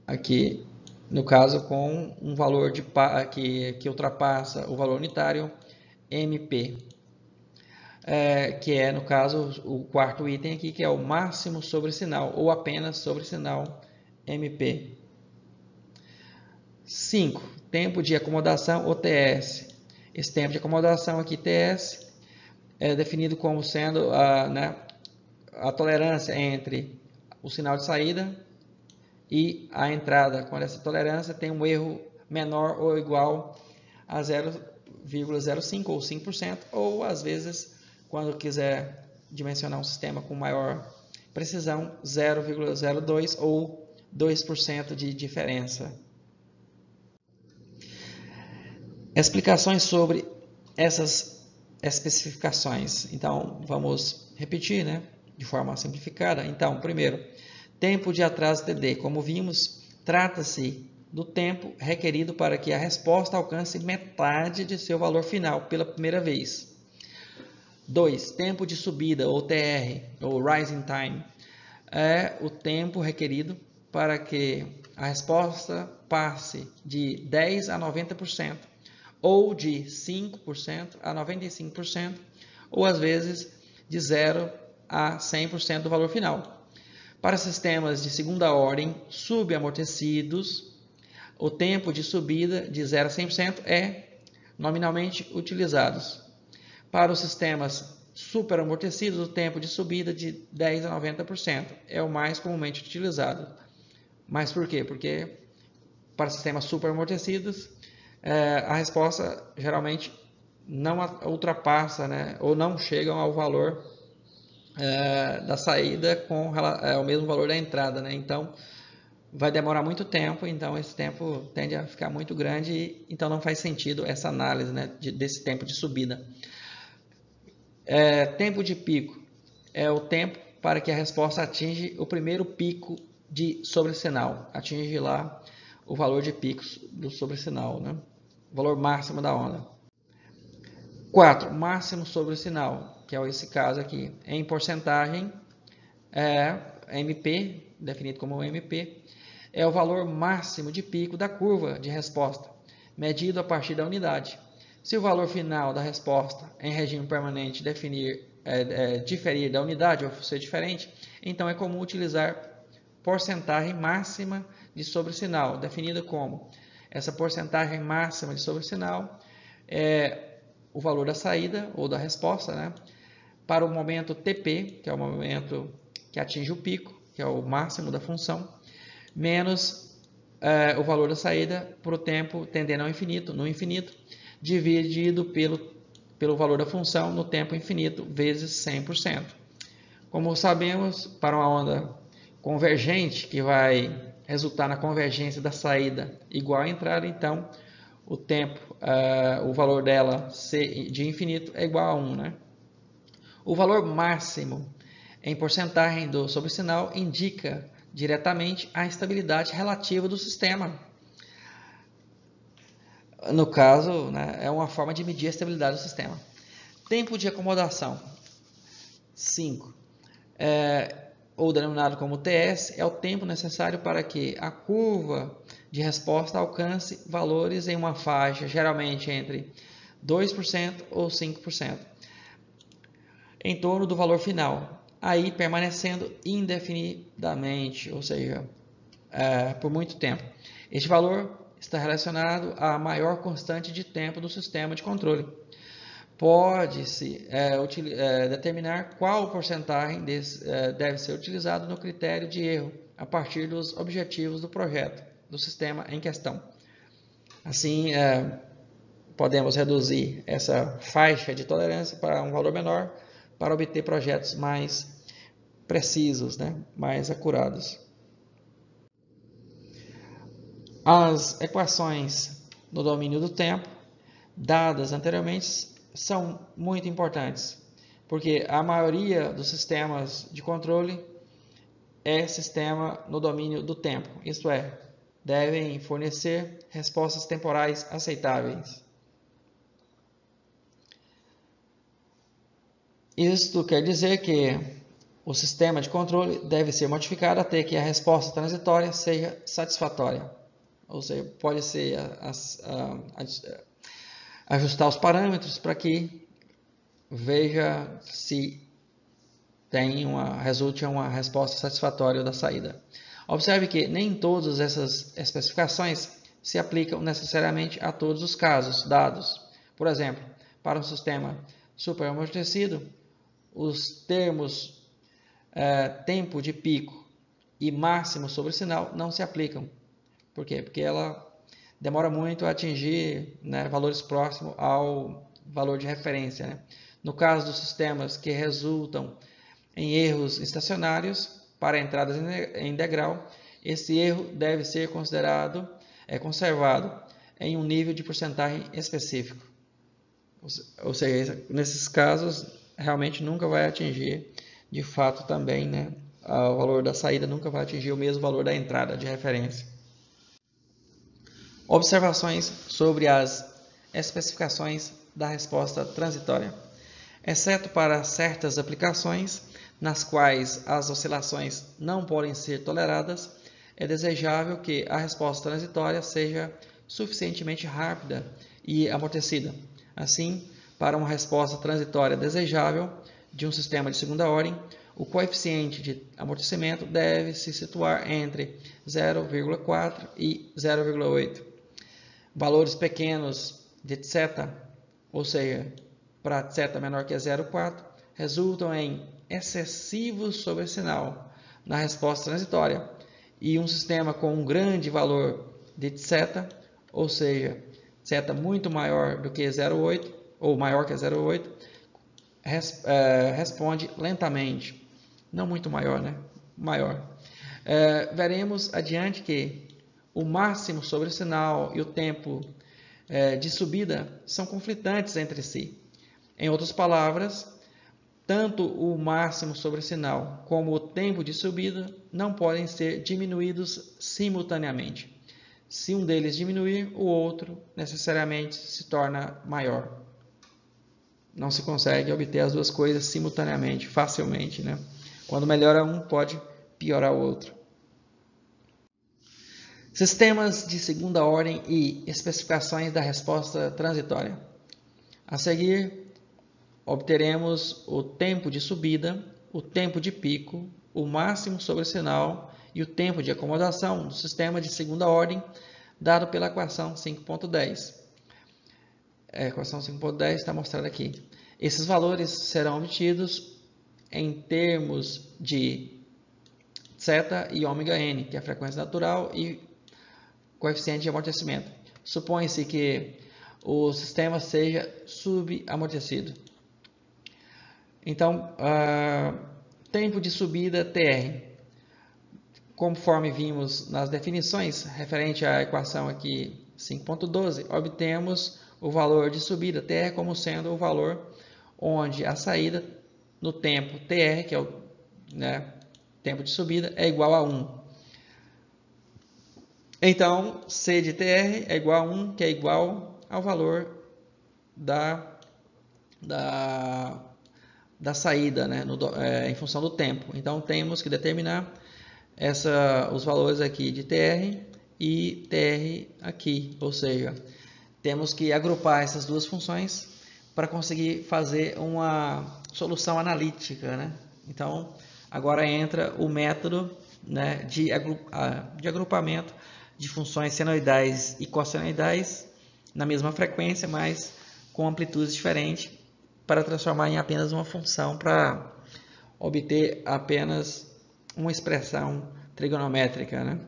Aqui, no caso, com um valor de que, que ultrapassa o valor unitário MP é, que é, no caso, o quarto item aqui, que é o máximo sobre sinal, ou apenas sobre sinal MP. 5. Tempo de acomodação ou TS. Esse tempo de acomodação aqui, TS, é definido como sendo a, né, a tolerância entre o sinal de saída e a entrada. Quando essa tolerância tem um erro menor ou igual a 0,05 ou 5%, ou às vezes quando quiser dimensionar um sistema com maior precisão, 0,02 ou 2% de diferença. Explicações sobre essas especificações. Então, vamos repetir, né? De forma simplificada. Então, primeiro, tempo de atraso TD. Como vimos, trata-se do tempo requerido para que a resposta alcance metade de seu valor final pela primeira vez. 2. Tempo de subida, ou TR, ou Rising Time, é o tempo requerido para que a resposta passe de 10 a 90%, ou de 5% a 95%, ou às vezes de 0 a 100% do valor final. Para sistemas de segunda ordem subamortecidos, o tempo de subida de 0 a 100% é nominalmente utilizados. Para os sistemas superamortecidos, o tempo de subida de 10 a 90% é o mais comumente utilizado. Mas por quê? Porque para sistemas superamortecidos, é, a resposta geralmente não ultrapassa né, ou não chegam ao valor é, da saída com é, o mesmo valor da entrada. Né? Então, vai demorar muito tempo, então esse tempo tende a ficar muito grande, e, então não faz sentido essa análise né, de, desse tempo de subida. É, tempo de pico é o tempo para que a resposta atinge o primeiro pico de sobresinal, atinge lá o valor de picos do sobresinal, né? o valor máximo da onda. 4. Máximo sobresinal, que é esse caso aqui, em porcentagem, é MP, definido como MP, é o valor máximo de pico da curva de resposta, medido a partir da unidade. Se o valor final da resposta em regime permanente definir, é, é, diferir da unidade ou ser diferente, então é comum utilizar porcentagem máxima de sobresinal, definida como essa porcentagem máxima de sobresinal é o valor da saída ou da resposta, né? Para o momento TP, que é o momento que atinge o pico, que é o máximo da função, menos uh, o valor da saída para o tempo tendendo ao infinito, no infinito, dividido pelo, pelo valor da função no tempo infinito, vezes 100%. Como sabemos, para uma onda convergente, que vai resultar na convergência da saída igual à entrada, então o tempo, uh, o valor dela de infinito é igual a 1. Né? O valor máximo em porcentagem do sobresinal indica diretamente a estabilidade relativa do sistema. No caso, né, é uma forma de medir a estabilidade do sistema. Tempo de acomodação. 5. É, ou denominado como TS, é o tempo necessário para que a curva de resposta alcance valores em uma faixa, geralmente entre 2% ou 5%, em torno do valor final, aí permanecendo indefinidamente, ou seja, é, por muito tempo. Este valor está relacionado à maior constante de tempo do sistema de controle. Pode-se é, é, determinar qual porcentagem desse, é, deve ser utilizado no critério de erro a partir dos objetivos do projeto, do sistema em questão. Assim, é, podemos reduzir essa faixa de tolerância para um valor menor para obter projetos mais precisos, né? mais acurados. As equações no domínio do tempo, dadas anteriormente, são muito importantes, porque a maioria dos sistemas de controle é sistema no domínio do tempo, isto é, devem fornecer respostas temporais aceitáveis. Isto quer dizer que o sistema de controle deve ser modificado até que a resposta transitória seja satisfatória. Ou seja, pode ser a, a, a, ajustar os parâmetros para que veja se tem uma, resulte uma resposta satisfatória da saída. Observe que nem todas essas especificações se aplicam necessariamente a todos os casos dados. Por exemplo, para um sistema superamortecido, os termos é, tempo de pico e máximo sobre sinal não se aplicam. Por quê? Porque ela demora muito a atingir né, valores próximos ao valor de referência. Né? No caso dos sistemas que resultam em erros estacionários para entradas em degrau, esse erro deve ser considerado, é conservado em um nível de porcentagem específico. Ou seja, nesses casos, realmente nunca vai atingir, de fato também, né, o valor da saída nunca vai atingir o mesmo valor da entrada de referência. Observações sobre as especificações da resposta transitória. Exceto para certas aplicações, nas quais as oscilações não podem ser toleradas, é desejável que a resposta transitória seja suficientemente rápida e amortecida. Assim, para uma resposta transitória desejável de um sistema de segunda ordem, o coeficiente de amortecimento deve se situar entre 0,4 e 0,8 Valores pequenos de θ, ou seja, para θ menor que 0,4, resultam em excessivo sobressinal na resposta transitória, e um sistema com um grande valor de θ, ou seja, θ muito maior do que 0,8 ou maior que 0,8, res, é, responde lentamente não muito maior, né? Maior. É, veremos adiante que o máximo sobre o sinal e o tempo é, de subida são conflitantes entre si. Em outras palavras, tanto o máximo sobre o sinal como o tempo de subida não podem ser diminuídos simultaneamente. Se um deles diminuir, o outro necessariamente se torna maior. Não se consegue obter as duas coisas simultaneamente, facilmente, né? Quando melhora um, pode piorar o outro. Sistemas de segunda ordem e especificações da resposta transitória. A seguir, obteremos o tempo de subida, o tempo de pico, o máximo sobre sinal e o tempo de acomodação do sistema de segunda ordem dado pela equação 5.10. A equação 5.10 está mostrada aqui. Esses valores serão obtidos em termos de θ e ômega n, que é a frequência natural e coeficiente de amortecimento. Supõe-se que o sistema seja subamortecido. Então, uh, tempo de subida TR. Conforme vimos nas definições, referente à equação aqui 5.12, obtemos o valor de subida TR como sendo o valor onde a saída no tempo TR, que é o né, tempo de subida, é igual a 1. Então, C de TR é igual a 1, que é igual ao valor da, da, da saída, né, no, é, em função do tempo. Então, temos que determinar essa, os valores aqui de TR e TR aqui, ou seja, temos que agrupar essas duas funções para conseguir fazer uma solução analítica. Né? Então, agora entra o método né, de, agru de agrupamento de funções senoidais e cossenoidais na mesma frequência, mas com amplitudes diferentes, para transformar em apenas uma função para obter apenas uma expressão trigonométrica. Né?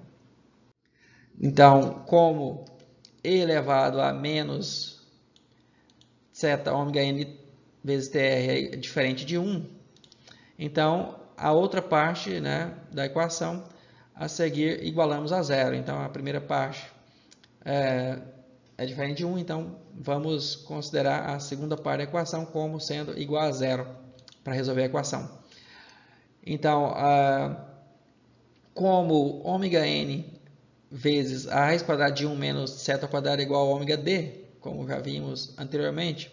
Então, como e elevado a menos zeta ômega n vezes tr é diferente de 1. Então, a outra parte né, da equação a seguir igualamos a zero. Então, a primeira parte é, é diferente de 1, então vamos considerar a segunda parte da equação como sendo igual a zero para resolver a equação. Então, como ômega n vezes a raiz quadrada de 1 menos θ ao quadrado é igual a ômega d, como já vimos anteriormente,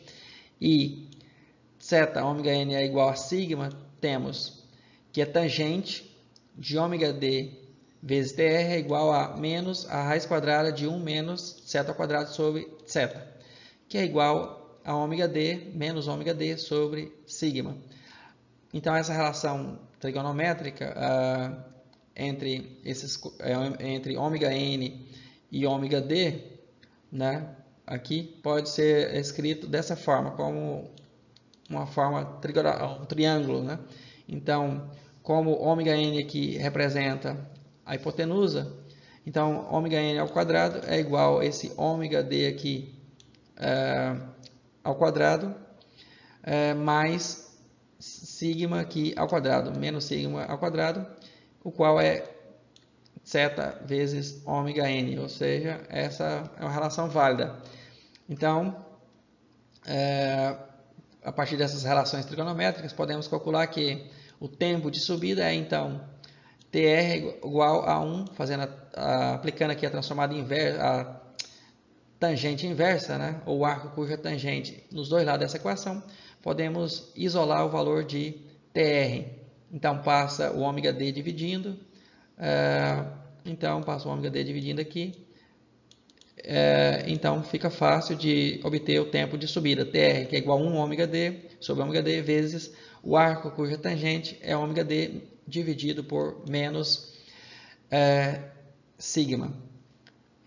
e θ ômega n é igual a sigma, temos que a tangente de ômega d vezes tr é igual a menos a raiz quadrada de 1 menos ao quadrado sobre θ, que é igual a ômega d menos ômega d sobre sigma. Então, essa relação trigonométrica uh, entre, esses, uh, entre ômega n e ômega d, né, aqui pode ser escrito dessa forma, como uma forma um triângulo, né? Então, como ômega n aqui representa a hipotenusa, então ômega n ao quadrado é igual a esse ômega d aqui é, ao quadrado é, mais sigma aqui ao quadrado, menos sigma ao quadrado, o qual é zeta vezes ômega n, ou seja, essa é uma relação válida. Então, é, a partir dessas relações trigonométricas, podemos calcular que o tempo de subida é, então, TR igual a 1, fazendo a, a, aplicando aqui a transformada inversa, a tangente inversa, né, ou arco cuja tangente nos dois lados dessa equação, podemos isolar o valor de TR. Então, passa o ômega D dividindo, é, então, passa o ômega D dividindo aqui, é, então fica fácil de obter o tempo de subida, TR, que é igual a 1 ômega D sobre ômega D vezes o arco cuja tangente é ômega D dividido por menos é, sigma.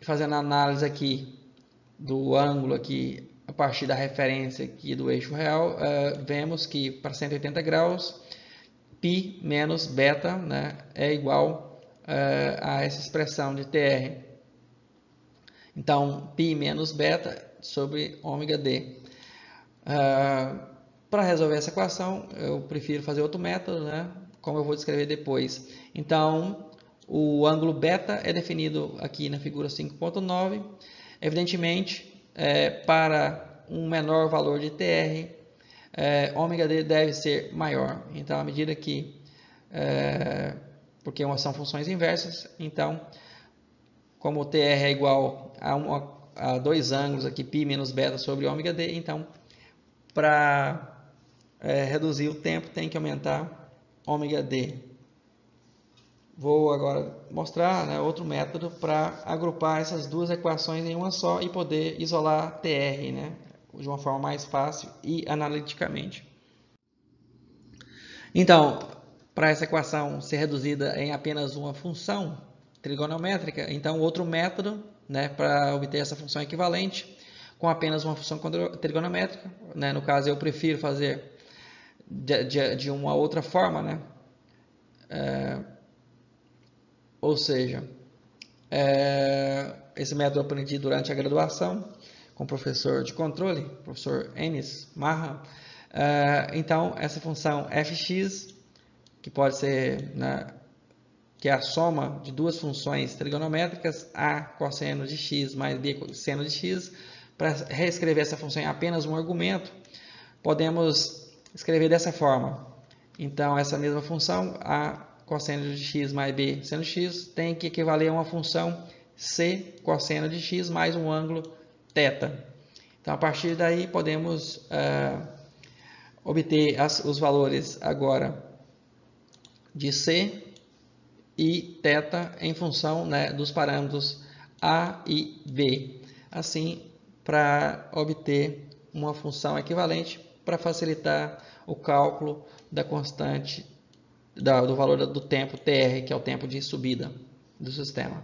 Fazendo a análise aqui do ângulo aqui a partir da referência aqui do eixo real, é, vemos que para 180 graus, π menos beta né, é igual é, a essa expressão de TR. Então, π menos beta sobre ômega d. Uh, Para resolver essa equação, eu prefiro fazer outro método, né? Como eu vou descrever depois. Então, o ângulo beta é definido aqui na figura 5.9. Evidentemente, é, para um menor valor de TR, é, ômega d deve ser maior. Então, à medida que, é, porque são funções inversas, então como o TR é igual a, a dois ângulos aqui, π menos beta sobre ômega d, então para é, reduzir o tempo tem que aumentar ômega d. Vou agora mostrar né, outro método para agrupar essas duas equações em uma só e poder isolar TR né, de uma forma mais fácil e analiticamente. Então, para essa equação ser reduzida em apenas uma função, trigonométrica. Então, outro método né, para obter essa função equivalente com apenas uma função trigonométrica. Né? No caso, eu prefiro fazer de, de, de uma outra forma. Né? É, ou seja, é, esse método eu aprendi durante a graduação com o professor de controle, professor Enes Marra. É, então, essa função fx, que pode ser né, que é a soma de duas funções trigonométricas, a cosseno de x mais b cosseno de x. Para reescrever essa função em apenas um argumento, podemos escrever dessa forma. Então, essa mesma função, a cosseno de x mais b seno x, tem que equivaler a uma função c cosseno de x mais um ângulo θ. Então, a partir daí, podemos uh, obter as, os valores agora de c e θ em função né, dos parâmetros A e B. Assim, para obter uma função equivalente para facilitar o cálculo da constante da, do valor do tempo TR, que é o tempo de subida do sistema.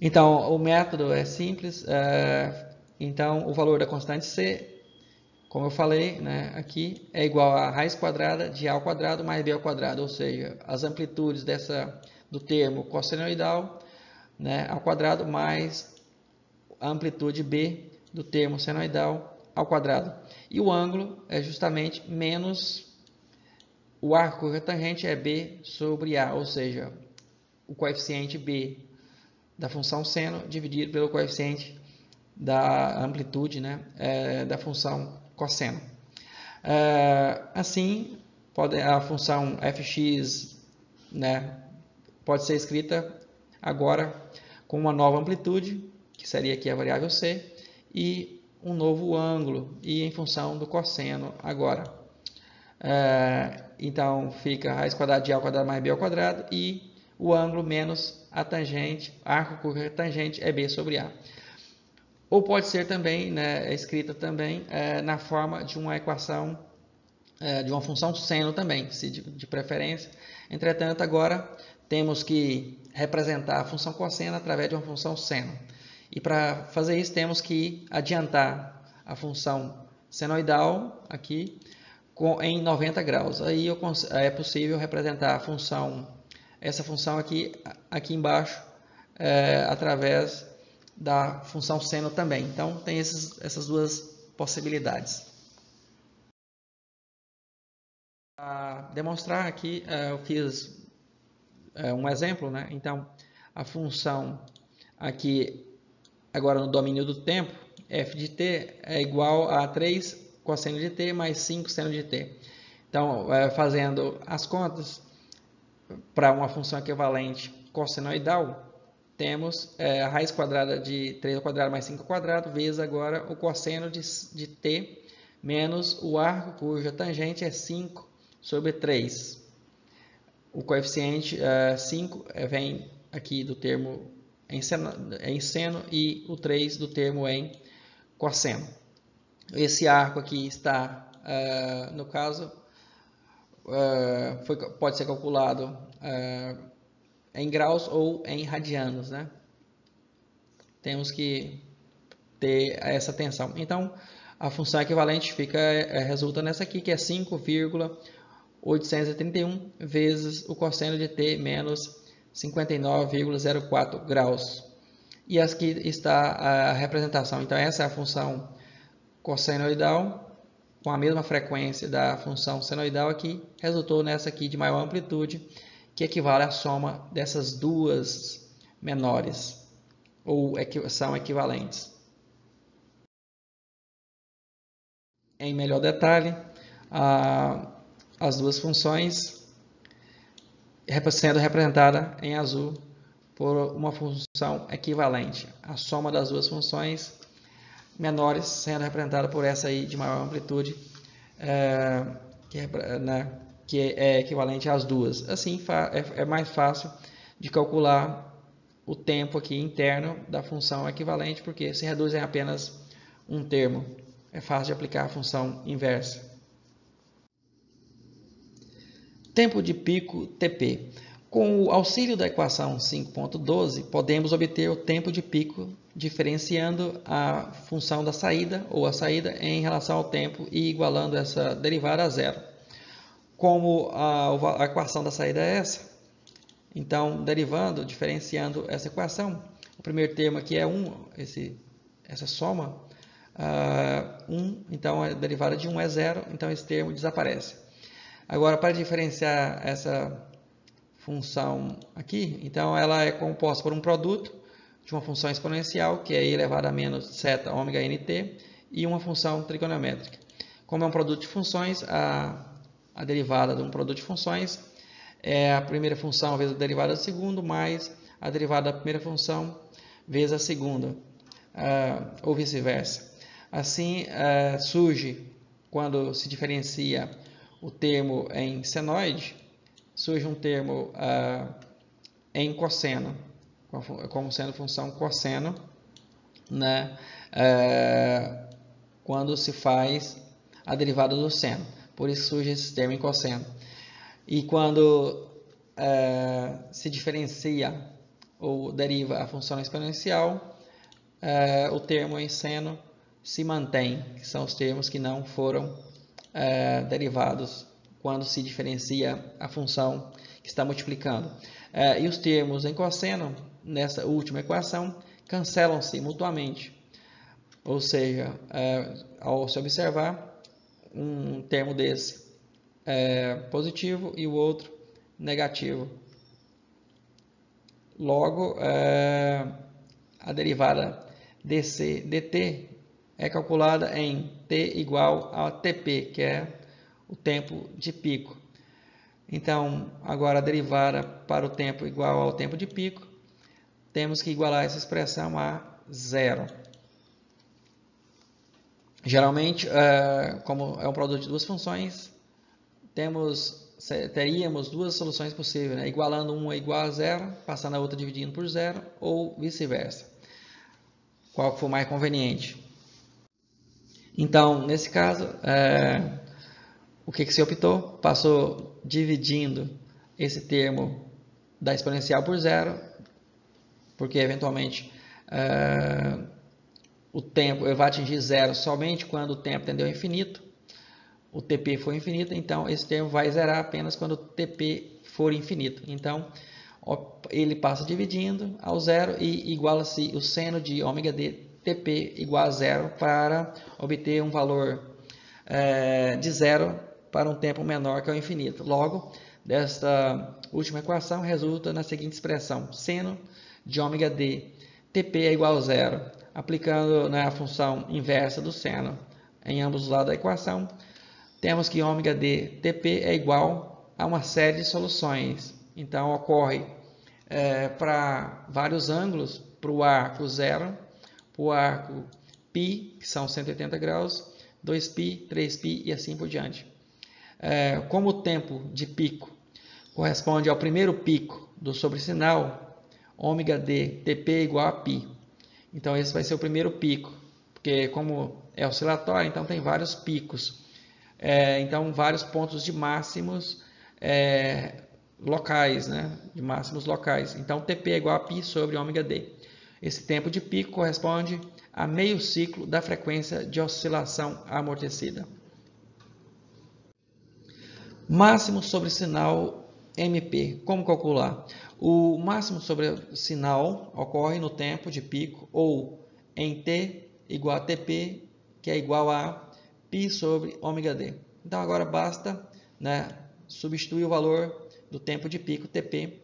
Então, o método é simples. É, então, o valor da constante C, como eu falei né, aqui, é igual a raiz quadrada de A ao quadrado mais B ao quadrado, ou seja, as amplitudes dessa do termo cossenoidal né, ao quadrado mais a amplitude B do termo senoidal ao quadrado. E o ângulo é justamente menos o arco retangente é B sobre A, ou seja, o coeficiente B da função seno dividido pelo coeficiente da amplitude né, é, da função cosseno. É, assim, pode, a função fx né, pode ser escrita agora com uma nova amplitude, que seria aqui a variável c, e um novo ângulo, e em função do cosseno agora. É, então, fica raiz quadrada de a ao quadrado mais b ao quadrado, e o ângulo menos a tangente, arco cuja tangente é b sobre a. Ou pode ser também né, escrita também é, na forma de uma equação, é, de uma função seno também, se de, de preferência. Entretanto, agora temos que representar a função cosseno através de uma função seno. E para fazer isso, temos que adiantar a função senoidal aqui com, em 90 graus. Aí eu, é possível representar a função, essa função aqui, aqui embaixo, é, através da função seno também. Então, tem esses, essas duas possibilidades. Para demonstrar aqui, é, eu fiz é, um exemplo, né? Então, a função aqui, agora no domínio do tempo, f de t é igual a 3 cosseno de t mais 5 seno de t. Então, é, fazendo as contas, para uma função equivalente cossenoidal, temos é, a raiz quadrada de 3 ao quadrado mais 5 ao quadrado, vezes agora o cosseno de, de t menos o arco cuja tangente é 5 sobre 3. O coeficiente uh, 5 vem aqui do termo em seno, e o 3 do termo em cosseno. Esse arco aqui está, uh, no caso, uh, foi, pode ser calculado uh, em graus ou em radianos. Né? Temos que ter essa atenção. Então, a função equivalente fica, resulta nessa aqui, que é 5,831 vezes o cosseno de t menos 59,04 graus. E aqui está a representação. Então, essa é a função cossenoidal, com a mesma frequência da função senoidal aqui, resultou nessa aqui de maior amplitude, que equivale à soma dessas duas menores, ou são equivalentes. Em melhor detalhe, as duas funções sendo representada em azul por uma função equivalente. A soma das duas funções menores sendo representada por essa aí de maior amplitude, é, que, é, né, que, é, equivalente às duas. Assim é, é mais fácil de calcular o tempo aqui interno da função equivalente, porque se reduz em apenas um termo. É fácil de aplicar a função inversa. Tempo de pico TP. Com o auxílio da equação 5.12, podemos obter o tempo de pico diferenciando a função da saída ou a saída em relação ao tempo e igualando essa derivada a zero. Como a, a equação da saída é essa, então derivando, diferenciando essa equação, o primeiro termo aqui é 1, esse, essa soma, uh, 1, então a derivada de 1 é zero, então esse termo desaparece. Agora, para diferenciar essa função aqui, então ela é composta por um produto de uma função exponencial, que é e elevado a menos zeta ômega nt, e uma função trigonométrica. Como é um produto de funções, a, a derivada de um produto de funções é a primeira função vezes a derivada do segundo, mais a derivada da primeira função vezes a segunda, uh, ou vice-versa. Assim, uh, surge, quando se diferencia o termo em senoide, surge um termo uh, em cosseno, como sendo função cosseno, né, uh, quando se faz a derivada do seno. Por isso surge esse termo em cosseno. E quando uh, se diferencia ou deriva a função exponencial, o termo em seno se mantém, que são os termos que não foram é, derivados quando se diferencia a função que está multiplicando. É, e os termos em cosseno, nessa última equação, cancelam-se mutuamente. Ou seja, é, ao se observar, um termo desse é positivo e o outro negativo. Logo, a derivada dc dt é calculada em t igual a tp, que é o tempo de pico. Então, agora a derivada para o tempo igual ao tempo de pico, temos que igualar essa expressão a zero. Geralmente, é, como é um produto de duas funções, temos, teríamos duas soluções possíveis, né? igualando uma igual a zero, passando a outra dividindo por zero, ou vice-versa. Qual for mais conveniente. Então, nesse caso, é, o que, que se optou? Passou dividindo esse termo da exponencial por zero, porque eventualmente é, o tempo vai atingir zero somente quando o tempo tendeu ao infinito, o TP for infinito, então esse termo vai zerar apenas quando o TP for infinito. Então, ele passa dividindo ao zero e iguala-se o seno de ômega d TP igual a zero para obter um valor é, de zero para um tempo menor que o infinito. Logo, desta última equação resulta na seguinte expressão: seno de ômega d, Tp é igual a zero. Aplicando né, a função inversa do seno em ambos os lados da equação, temos que ômega d, Tp é igual a uma série de soluções. Então, ocorre é, para vários ângulos, para o arco zero, para o arco π, que são 180 graus, 2π, 3π e assim por diante. É, como o tempo de pico corresponde ao primeiro pico do sobresinal, ômega d, Tp é igual a π. Então, esse vai ser o primeiro pico, porque como é oscilatório, então tem vários picos. É, então, vários pontos de máximos é, locais, né? de máximos locais. Então, Tp é igual a π sobre ômega d. Esse tempo de pico corresponde a meio ciclo da frequência de oscilação amortecida. Máximo sobre sinal MP. Como calcular? O máximo sobre sinal ocorre no tempo de pico ou em T igual a TP, que é igual a π sobre ômega d. Então agora basta né, substituir o valor do tempo de pico TP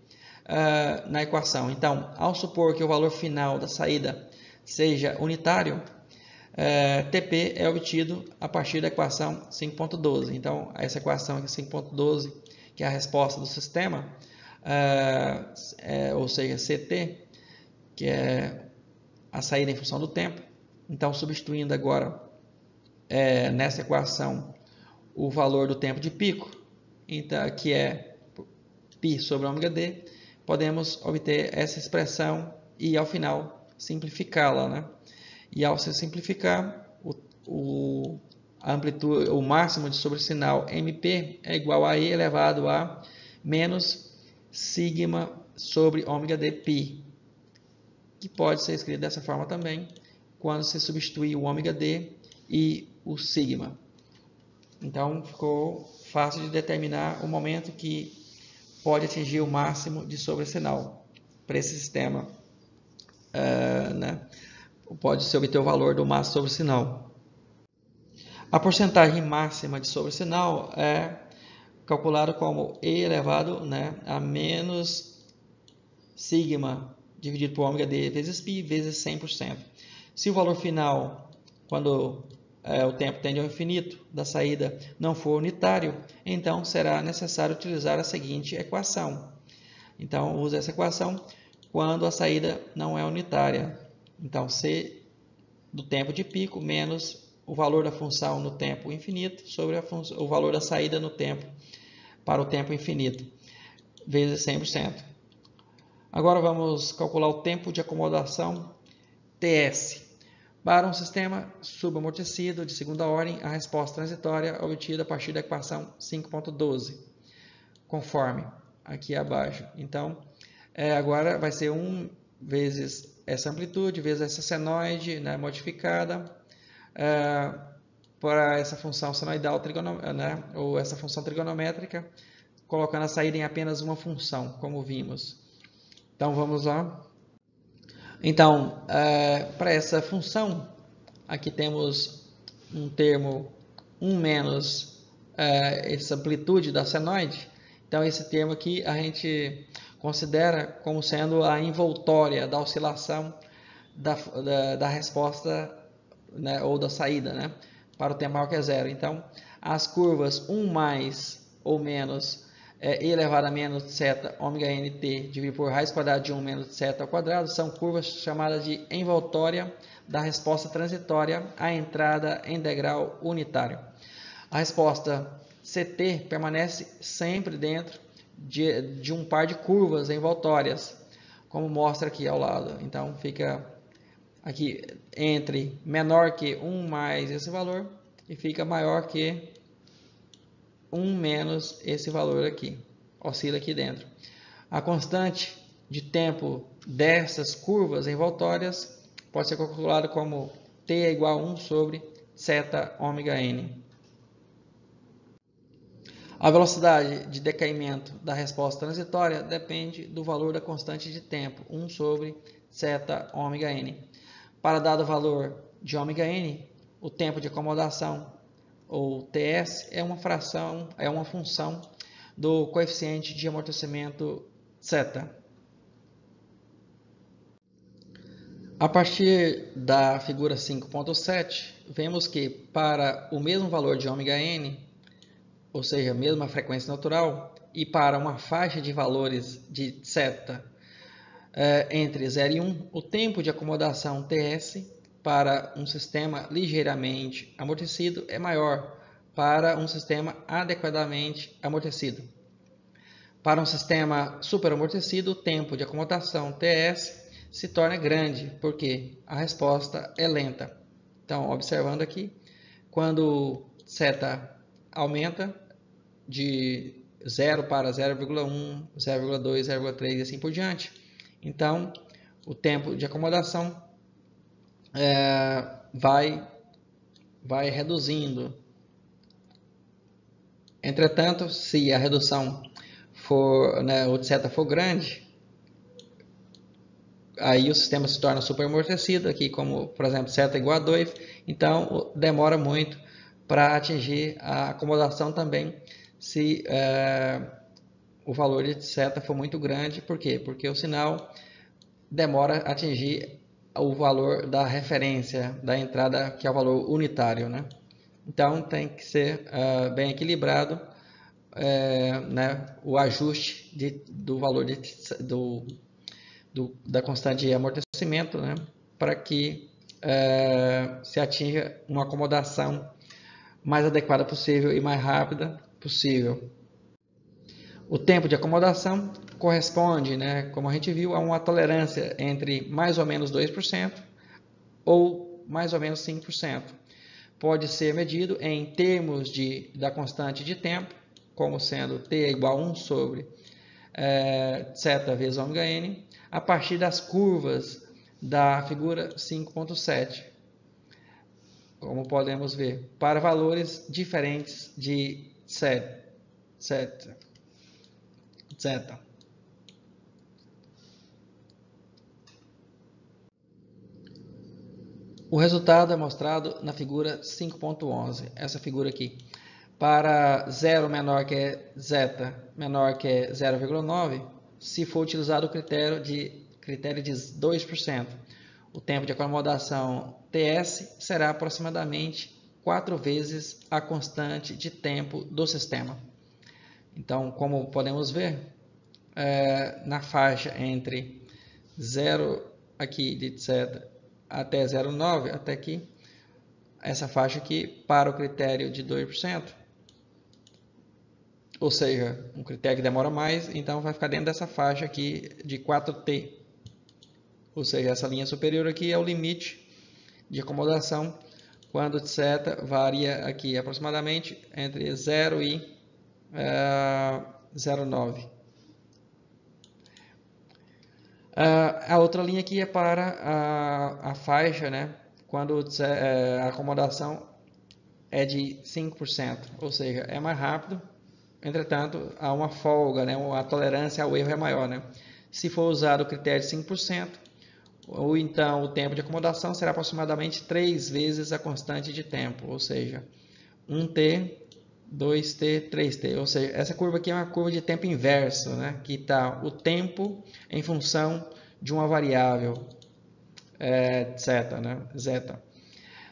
uh, na equação. Então, ao supor que o valor final da saída seja unitário, uh, TP é obtido a partir da equação 5.12. Então, essa equação aqui 5.12, que é a resposta do sistema, uh, é, ou seja, CT, que é a saída em função do tempo. Então, substituindo agora é, nessa equação o valor do tempo de pico, então, que é π sobre ômega d, podemos obter essa expressão e, ao final, simplificá-la. Né? E, ao se simplificar, o, o, amplitude, o máximo de sobresinal MP é igual a E elevado a menos sigma sobre ômega d π, que pode ser escrito dessa forma também, quando se substituir o ômega d e o sigma. Então, ficou fácil de determinar o momento que pode atingir o máximo de sobresinal para esse sistema. Uh, né? Pode-se obter o valor do máximo sobresinal. A porcentagem máxima de sobresinal é calculada como E elevado né, a menos sigma dividido por ômega d vezes π vezes 100%. Se o valor final, quando é, o tempo tende ao infinito da saída não for unitário, então será necessário utilizar a seguinte equação. Então, use essa equação quando a saída não é unitária. Então, C do tempo de pico menos o valor da função no tempo infinito sobre o valor da saída no tempo para o tempo infinito, vezes 100%. Agora vamos calcular o tempo de acomodação TS. Para um sistema subamortecido de segunda ordem, a resposta transitória é obtida a partir da equação 5.12, conforme aqui abaixo. Então, é, agora vai ser 1 vezes essa amplitude, vezes essa senoide né, modificada, é, para essa função senoidal né, ou essa função trigonométrica, colocando a saída em apenas uma função, como vimos. Então, vamos lá. Então, é, para essa função, aqui temos um termo 1 menos é, essa amplitude da senoide. Então, esse termo aqui a gente considera como sendo a envoltória da oscilação da, da, da resposta né, ou da saída né, para o tempo maior que é zero. Então, as curvas 1 mais ou menos é, e elevado a menos seta ômega nt dividido por raiz quadrada de 1 menos seta ao quadrado são curvas chamadas de envoltória da resposta transitória à entrada em degrau unitário. A resposta CT permanece sempre dentro de, de um par de curvas envoltórias, como mostra aqui ao lado. Então, fica aqui entre menor que 1 mais esse valor e fica maior que 1 menos esse valor aqui, oscila aqui dentro. A constante de tempo dessas curvas envoltórias pode ser calculada como t é igual a 1 sobre zeta ômega n. A velocidade de decaimento da resposta transitória depende do valor da constante de tempo, 1 sobre zeta ômega n. Para dado valor de ômega n, o tempo de acomodação ou TS é uma fração, é uma função do coeficiente de amortecimento zeta. A partir da figura 5.7, vemos que para o mesmo valor de ômega-n, ou seja, a mesma frequência natural, e para uma faixa de valores de zeta é, entre 0 e 1, o tempo de acomodação TS para um sistema ligeiramente amortecido é maior para um sistema adequadamente amortecido. Para um sistema superamortecido, o tempo de acomodação TS se torna grande, porque a resposta é lenta. Então, observando aqui, quando θ aumenta de 0 para 0,1, 0,2, 0,3 e assim por diante, então o tempo de acomodação é, vai, vai reduzindo. Entretanto, se a redução for, né, ou de seta for grande, aí o sistema se torna super amortecido, aqui como, por exemplo, seta igual a 2, então demora muito para atingir a acomodação também se é, o valor de seta for muito grande, por quê? Porque o sinal demora a atingir o valor da referência da entrada, que é o valor unitário, né? Então tem que ser uh, bem equilibrado é, né, o ajuste de, do valor de, do, do, da constante de amortecimento, né, para que é, se atinja uma acomodação mais adequada possível e mais rápida possível. O tempo de acomodação corresponde, né, como a gente viu, a uma tolerância entre mais ou menos 2% ou mais ou menos 5%. Pode ser medido em termos de, da constante de tempo, como sendo t igual a 1 sobre é, zeta vezes ômega n, a partir das curvas da figura 5.7. Como podemos ver, para valores diferentes de zeta. zeta. O resultado é mostrado na figura 5.11, essa figura aqui. Para 0 menor que zeta menor que 0,9, se for utilizado o critério de, critério de 2%. O tempo de acomodação TS será aproximadamente 4 vezes a constante de tempo do sistema. Então, como podemos ver, é, na faixa entre 0 aqui de zeta até 0,9, até aqui, essa faixa aqui, para o critério de 2%, ou seja, um critério que demora mais, então vai ficar dentro dessa faixa aqui de 4T. Ou seja, essa linha superior aqui é o limite de acomodação, quando θ varia aqui aproximadamente entre 0 e uh, 0,9. Uh, a outra linha aqui é para a, a faixa, né, quando uh, a acomodação é de 5%, ou seja, é mais rápido Entretanto, há uma folga, né? a tolerância ao erro é maior. Né? Se for usado o critério de 5%, ou então o tempo de acomodação será aproximadamente 3 vezes a constante de tempo, ou seja, 1t, 2t, 3t. Ou seja, essa curva aqui é uma curva de tempo inverso, né? que está o tempo em função de uma variável, é, zeta. Né? zeta.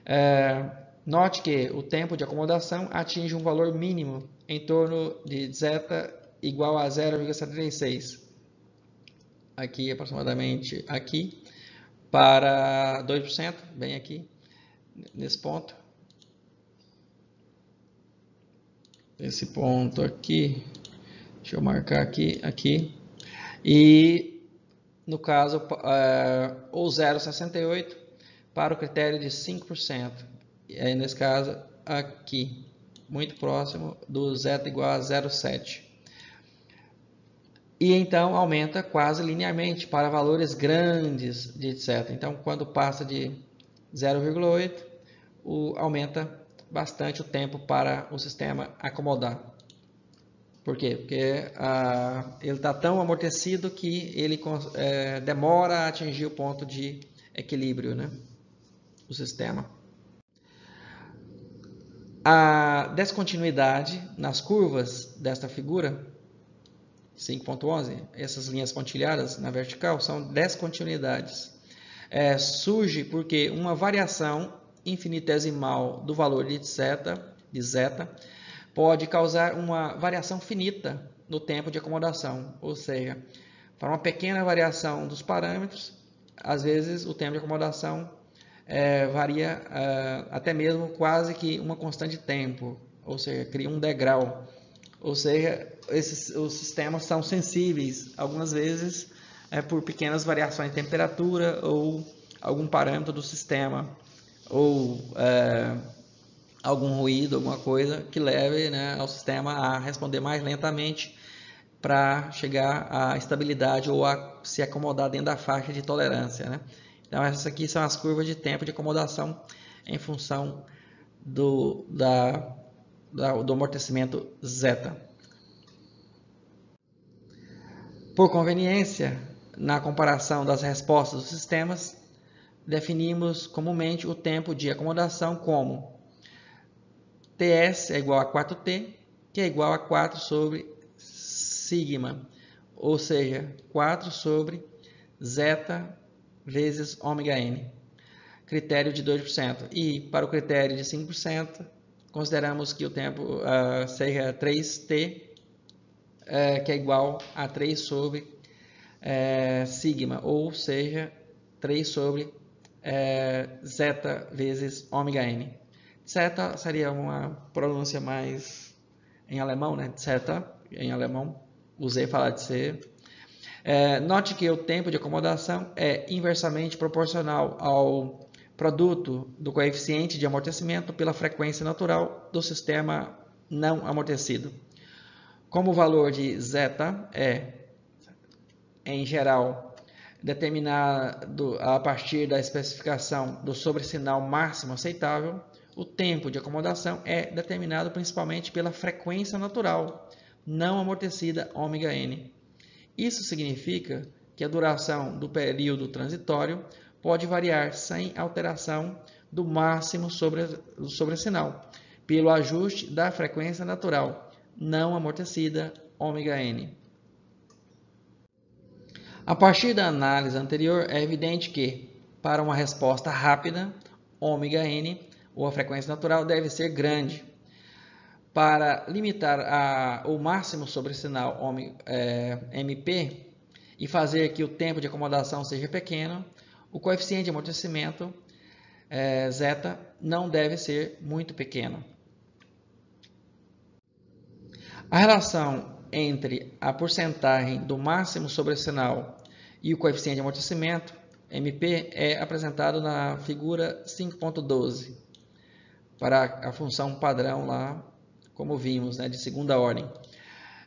É, note que o tempo de acomodação atinge um valor mínimo em torno de zeta igual a 0,76. Aqui, aproximadamente aqui, para 2%, bem aqui, nesse ponto. Esse ponto aqui, deixa eu marcar aqui, aqui. E, no caso, uh, ou 0,68 para o critério de 5%. E aí, nesse caso, aqui muito próximo do zeta igual a 0,7. E então aumenta quase linearmente para valores grandes de zeta. Então, quando passa de 0,8, aumenta bastante o tempo para o sistema acomodar. Por quê? Porque ah, ele está tão amortecido que ele é, demora a atingir o ponto de equilíbrio, né? O sistema. A descontinuidade nas curvas desta figura 5.11, essas linhas pontilhadas na vertical são descontinuidades. É, surge porque uma variação infinitesimal do valor de zeta, de zeta pode causar uma variação finita no tempo de acomodação, ou seja, para uma pequena variação dos parâmetros, às vezes o tempo de acomodação é, varia é, até mesmo quase que uma constante de tempo, ou seja, cria um degrau. Ou seja, esses, os sistemas são sensíveis, algumas vezes, é, por pequenas variações de temperatura ou algum parâmetro do sistema, ou é, algum ruído, alguma coisa que leve né, ao sistema a responder mais lentamente para chegar à estabilidade ou a se acomodar dentro da faixa de tolerância. Né? Então, essas aqui são as curvas de tempo de acomodação em função do, da do amortecimento zeta. Por conveniência, na comparação das respostas dos sistemas, definimos comumente o tempo de acomodação como Ts é igual a 4T, que é igual a 4 sobre sigma, ou seja, 4 sobre zeta vezes ômega n. Critério de 2%. E para o critério de 5%, consideramos que o tempo uh, seja 3t, uh, que é igual a 3 sobre uh, sigma, ou seja, 3 sobre zeta vezes ômega n. Zeta seria uma pronúncia mais em alemão, né? Zeta, em alemão, usei falar de ser. note que o tempo de acomodação é inversamente proporcional ao produto do coeficiente de amortecimento pela frequência natural do sistema não amortecido. Como o valor de zeta é, em geral, determinado a partir da especificação do sobresinal máximo aceitável, o tempo de acomodação é determinado principalmente pela frequência natural não amortecida ômega n. Isso significa que a duração do período transitório pode variar sem alteração do máximo sobre, pelo ajuste da frequência natural não amortecida ômega n. A partir da análise anterior, é evidente que, para uma resposta rápida, ômega n, ou a frequência natural, deve ser grande. Para limitar a, o máximo sobre o sinal é, MP e fazer que o tempo de acomodação seja pequeno, o coeficiente de amortecimento é, zeta não deve ser muito pequeno. A relação entre a porcentagem do máximo sobre sinal e o coeficiente de amortecimento, MP, é apresentado na figura 5.12, para a função padrão lá, como vimos, né, de segunda ordem.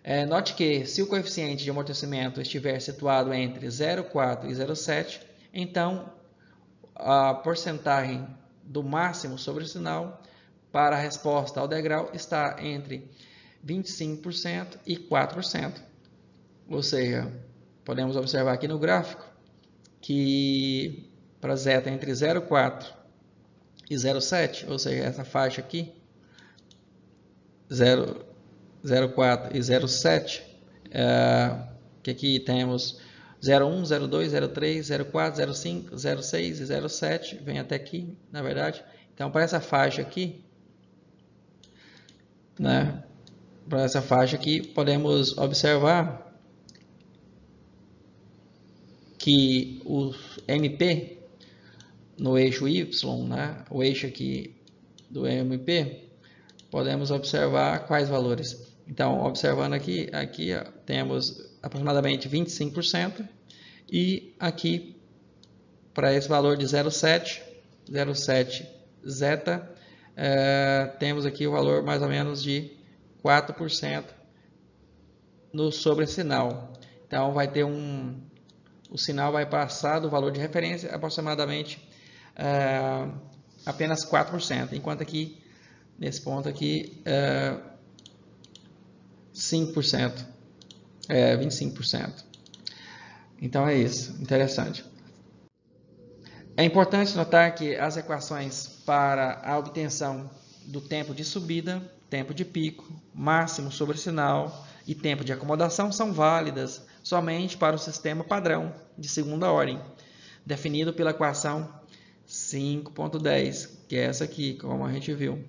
É, note que se o coeficiente de amortecimento estiver situado entre 0,4 e 0,7, então a porcentagem do máximo sobre o sinal para a resposta ao degrau está entre 25% e 4%. Ou seja, podemos observar aqui no gráfico que para zeta entre 0,4 e 0,7, ou seja, essa faixa aqui, 0,4 e 0,7, é, que aqui temos 01, 02, 03, 04, 05, 06 e 07, vem até aqui, na verdade. Então, para essa faixa aqui, né, para essa faixa aqui, podemos observar que o MP no eixo Y, né, o eixo aqui do MP, podemos observar quais valores. Então, observando aqui, aqui ó, temos aproximadamente 25%, e aqui, para esse valor de 0,7, 0,7 zeta, é, temos aqui o valor mais ou menos de 4% no sobresinal. Então, vai ter um, o sinal vai passar do valor de referência aproximadamente é, apenas 4%, enquanto aqui, nesse ponto aqui, é, 5%, é, 25%. Então é isso, interessante. É importante notar que as equações para a obtenção do tempo de subida, tempo de pico, máximo sobre sinal e tempo de acomodação são válidas somente para o sistema padrão de segunda ordem, definido pela equação 5.10, que é essa aqui, como a gente viu.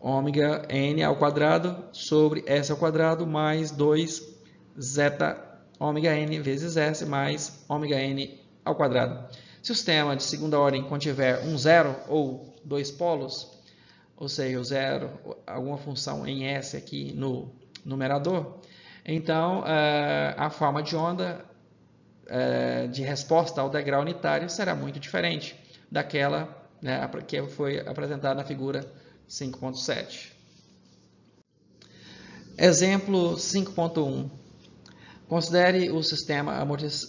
Ômega n ao quadrado sobre s ao quadrado mais 2 zeta ômega n vezes s mais ômega n ao quadrado. Se o sistema de segunda ordem contiver um zero ou dois polos, ou seja, o zero, alguma função em s aqui no numerador, então eh, a forma de onda eh, de resposta ao degrau unitário será muito diferente daquela né, que foi apresentada na figura 5.7. Exemplo 5.1. Considere o sistema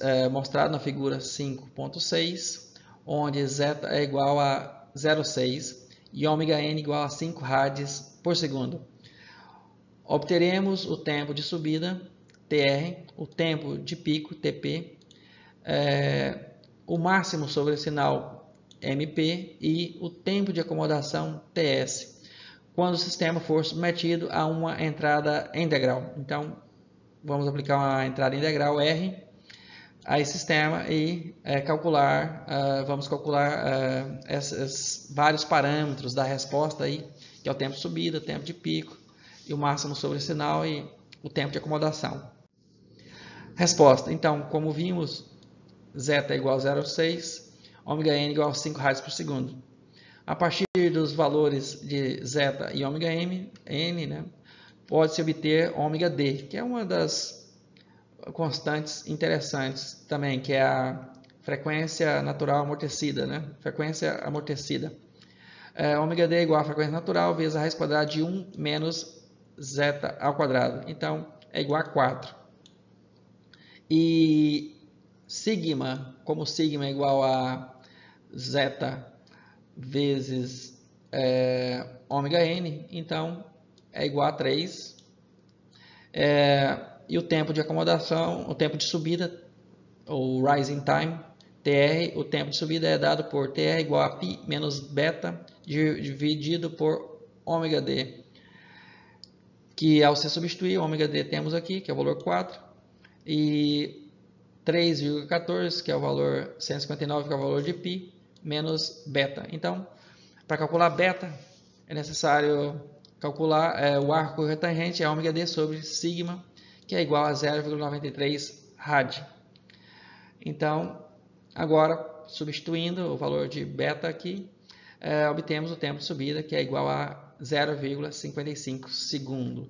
é, mostrado na figura 5.6, onde z é igual a 0,6 e ômega n igual a 5 rádios por segundo. Obteremos o tempo de subida, TR, o tempo de pico, TP, é, o máximo sobre o sinal, MP, e o tempo de acomodação, TS, quando o sistema for submetido a uma entrada integral. Então, vamos aplicar uma entrada integral R a esse sistema e é, calcular, uh, vamos calcular uh, esses vários parâmetros da resposta aí, que é o tempo de subida, tempo de pico e o máximo sobre o sinal e o tempo de acomodação. Resposta, então, como vimos, zeta é igual a 0,6, ômega n igual a 5 rádios por segundo. A partir dos valores de zeta e ômega m, n, né, pode-se obter ômega d, que é uma das constantes interessantes também, que é a frequência natural amortecida, né? Frequência amortecida. É, ômega d é igual a frequência natural vezes a raiz quadrada de 1 menos zeta ao quadrado. Então, é igual a 4. E sigma, como sigma é igual a zeta vezes é, ômega n, então é igual a 3. É, e o tempo de acomodação, o tempo de subida, ou rising time, TR, o tempo de subida é dado por TR igual a π menos beta dividido por ômega d. Que ao se substituir, ômega d temos aqui, que é o valor 4, e 3,14, que é o valor 159, que é o valor de π, menos beta. Então, para calcular beta, é necessário calcular é, o arco retangente, é ômega d sobre sigma, que é igual a 0,93 rad. Então, agora, substituindo o valor de beta aqui, é, obtemos o tempo de subida, que é igual a 0,55 segundo.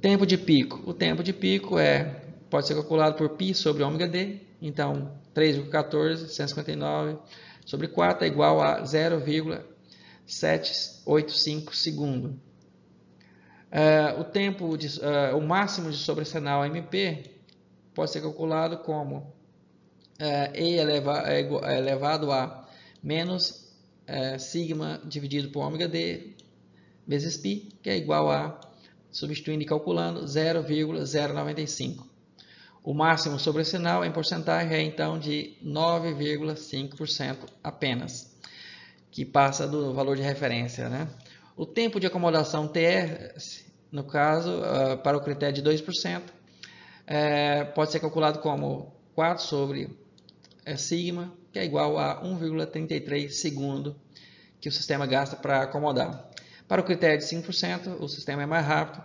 Tempo de pico. O tempo de pico é, pode ser calculado por π sobre ômega d. Então, 3,14, 159 sobre 4 é igual a 0,785 segundo. Uh, o tempo, de, uh, o máximo de sobressinal MP pode ser calculado como uh, E eleva, é é elevado a menos sigma dividido por ômega D vezes π, que é igual a, substituindo e calculando, 0,095. O máximo sobressinal em porcentagem é então de 9,5% apenas, que passa do valor de referência. Né? O tempo de acomodação TR no caso, uh, para o critério de 2%, é, pode ser calculado como 4 sobre é, sigma, que é igual a 1,33 segundo que o sistema gasta para acomodar. Para o critério de 5%, o sistema é mais rápido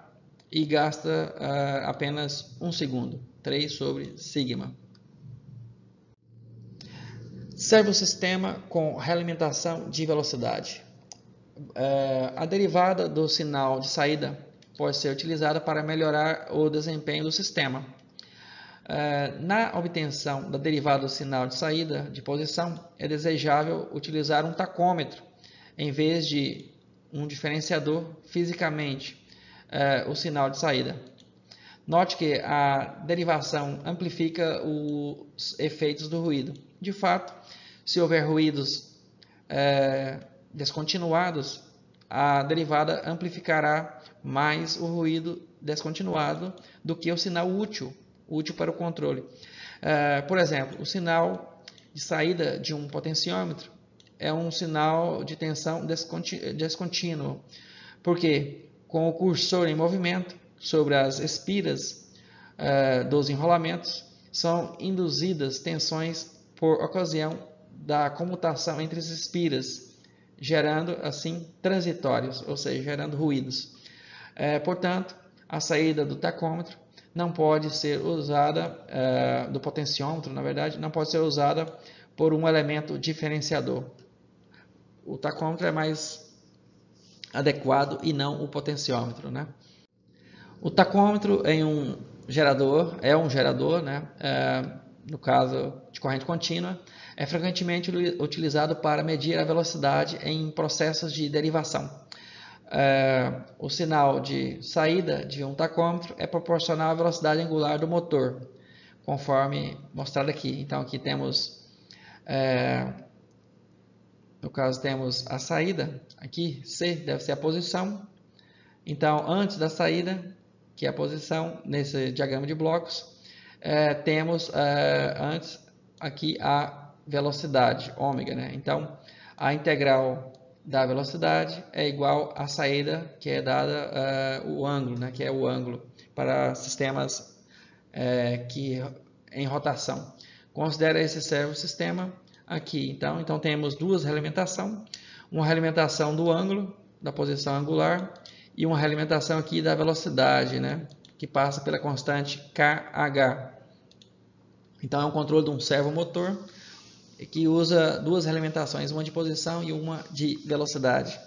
e gasta uh, apenas 1 segundo, 3 sobre sigma. Serve o sistema com realimentação de velocidade. Uh, a derivada do sinal de saída pode ser utilizada para melhorar o desempenho do sistema. É, na obtenção da derivada do sinal de saída de posição, é desejável utilizar um tacômetro em vez de um diferenciador fisicamente é, o sinal de saída. Note que a derivação amplifica os efeitos do ruído. De fato, se houver ruídos é, descontinuados, a derivada amplificará mais o ruído descontinuado do que o sinal útil, útil para o controle. Uh, por exemplo, o sinal de saída de um potenciômetro é um sinal de tensão descontínuo. Por quê? com o cursor em movimento sobre as espiras uh, dos enrolamentos, são induzidas tensões por ocasião da comutação entre as espiras, gerando assim transitórios, ou seja, gerando ruídos. É, portanto, a saída do tacômetro não pode ser usada, é, do potenciômetro, na verdade, não pode ser usada por um elemento diferenciador. O tacômetro é mais adequado e não o potenciômetro, né? O tacômetro em um gerador é um gerador, né? É, no caso de corrente contínua, é frequentemente utilizado para medir a velocidade em processos de derivação. É, o sinal de saída de um tacômetro é proporcional à velocidade angular do motor, conforme mostrado aqui. Então aqui temos é, no caso, temos a saída, aqui C deve ser a posição. Então, antes da saída, que é a posição nesse diagrama de blocos, é, temos antes aqui a velocidade, ômega. Né? Então, a integral da velocidade é igual à saída, que é dada é, o ângulo, né? que é o ângulo para sistemas é, que em rotação. Considera esse servo sistema aqui. Então, então temos duas realimentação, uma realimentação do ângulo, da posição angular, e uma realimentação aqui da velocidade, né, que passa pela constante KH. Então é um controle de um servomotor que usa duas realimentações, uma de posição e uma de velocidade.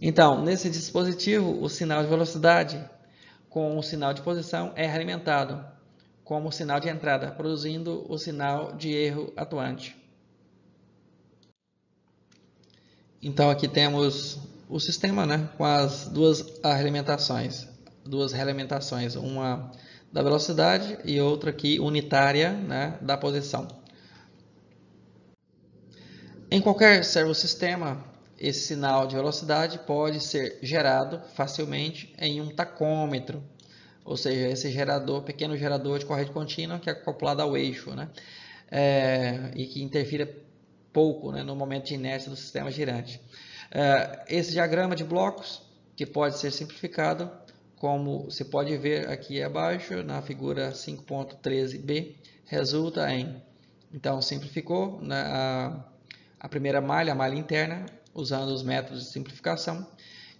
Então, nesse dispositivo, o sinal de velocidade com o sinal de posição é realimentado como sinal de entrada, produzindo o sinal de erro atuante. Então aqui temos o sistema né, com as duas realimentações, duas realimentações, uma da velocidade e outra aqui unitária né, da posição. Em qualquer servosistema, esse sinal de velocidade pode ser gerado facilmente em um tacômetro, ou seja, esse gerador, pequeno gerador de corrente contínua que é acoplado ao eixo, né? É, e que interfira pouco né, no momento de inércia do sistema girante. É, esse diagrama de blocos, que pode ser simplificado, como se pode ver aqui abaixo, na figura 5.13b, resulta em, então simplificou né, a, primeira malha, a malha interna, usando os métodos de simplificação,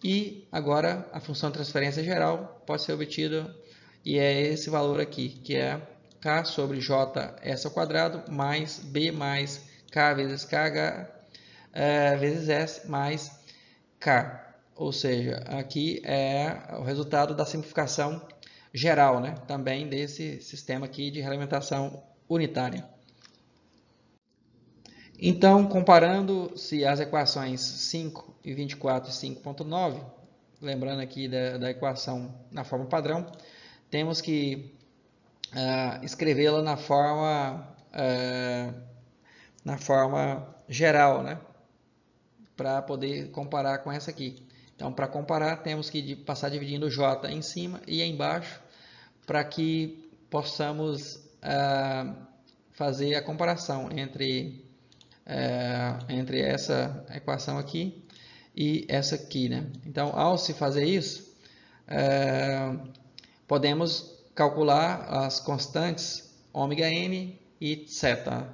e agora a função de transferência geral pode ser obtida e é esse valor aqui, que é k sobre js ao quadrado mais b mais k vezes kh é, vezes s mais k. Ou seja, aqui é o resultado da simplificação geral, né? também desse sistema aqui de realimentação unitária. Então, comparando-se as equações 5 e 24 e 5.9, lembrando aqui da, da, equação na forma padrão, temos que uh, escrevê-la na forma uh, na forma geral, né? Para poder comparar com essa aqui. Então, para comparar, temos que passar dividindo J em cima e embaixo, para que possamos uh, fazer a comparação entre é, entre essa equação aqui e essa aqui. Né? Então, ao se fazer isso, é, podemos calcular as constantes ômega n e θ.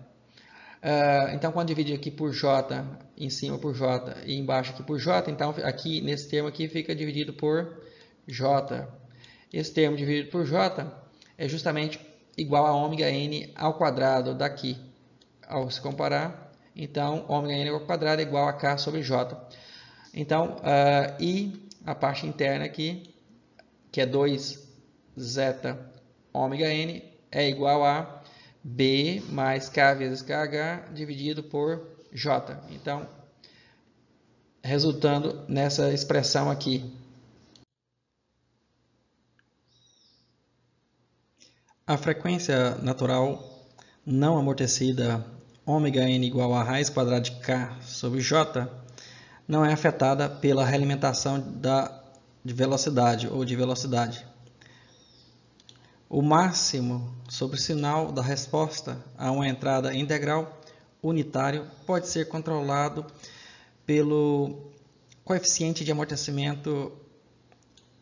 É, então, quando dividir aqui por j, em cima por j e embaixo aqui por j, então aqui nesse termo aqui fica dividido por j. Esse termo dividido por j é justamente igual a ômega n ao quadrado daqui. Ao se comparar, então, ômega n ao quadrado é igual a k sobre j. Então, uh, e a parte interna aqui, que é 2 zeta ômega n, é igual a b mais k vezes kh dividido por j. Então, resultando nessa expressão aqui. A frequência natural não amortecida ômega n igual a raiz quadrada de k sobre j não é afetada pela realimentação da, de velocidade ou de velocidade. O máximo sobre o sinal da resposta a uma entrada integral unitário pode ser controlado pelo coeficiente de amortecimento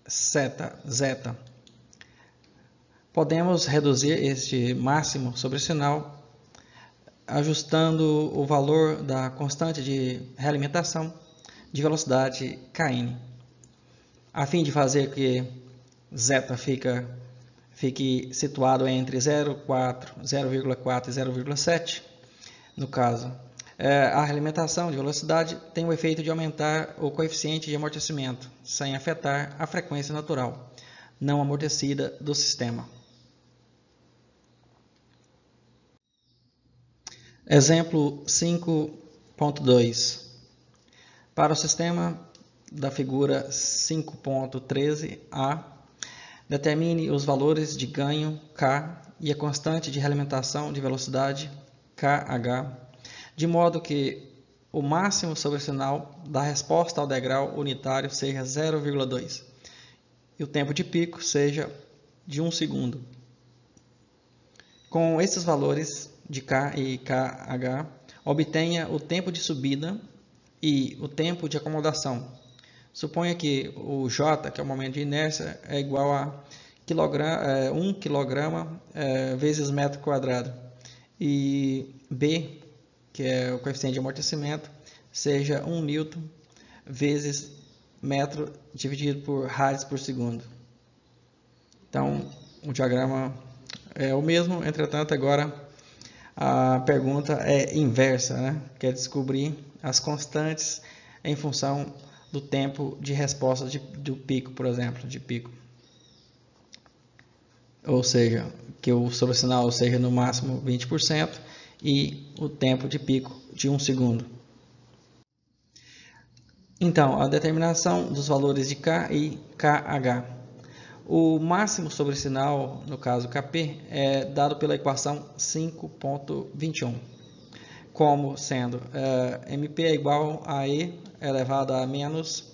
zeta, zeta. Podemos reduzir este máximo sobre sinal ajustando o valor da constante de realimentação de velocidade kn, a fim de fazer que zeta fica, fique situado entre 0,4 e 0,7, no caso. É, a realimentação de velocidade tem o efeito de aumentar o coeficiente de amortecimento, sem afetar a frequência natural não amortecida do sistema. Exemplo 5.2. Para o sistema da figura 5.13a, determine os valores de ganho K e a constante de realimentação de velocidade KH, de modo que o máximo sobre sinal da resposta ao degrau unitário seja 0,2 e o tempo de pico seja de 1 segundo. Com esses valores, de K e KH, obtenha o tempo de subida e o tempo de acomodação. Suponha que o J, que é o momento de inércia, é igual a 1 kg é, vezes metro quadrado. E B, que é o coeficiente de amortecimento, seja 1 Newton vezes metro dividido por radios por segundo. Então, o diagrama é o mesmo, entretanto, agora a pergunta é inversa, né? quer descobrir as constantes em função do tempo de resposta de, do pico, por exemplo, de pico. Ou seja, que o sobressinal seja no máximo 20% e o tempo de pico de 1 segundo. Então, a determinação dos valores de K e KH. O máximo sobre sinal, no caso Kp, é dado pela equação 5.21, como sendo uh, mp é igual a e elevado a menos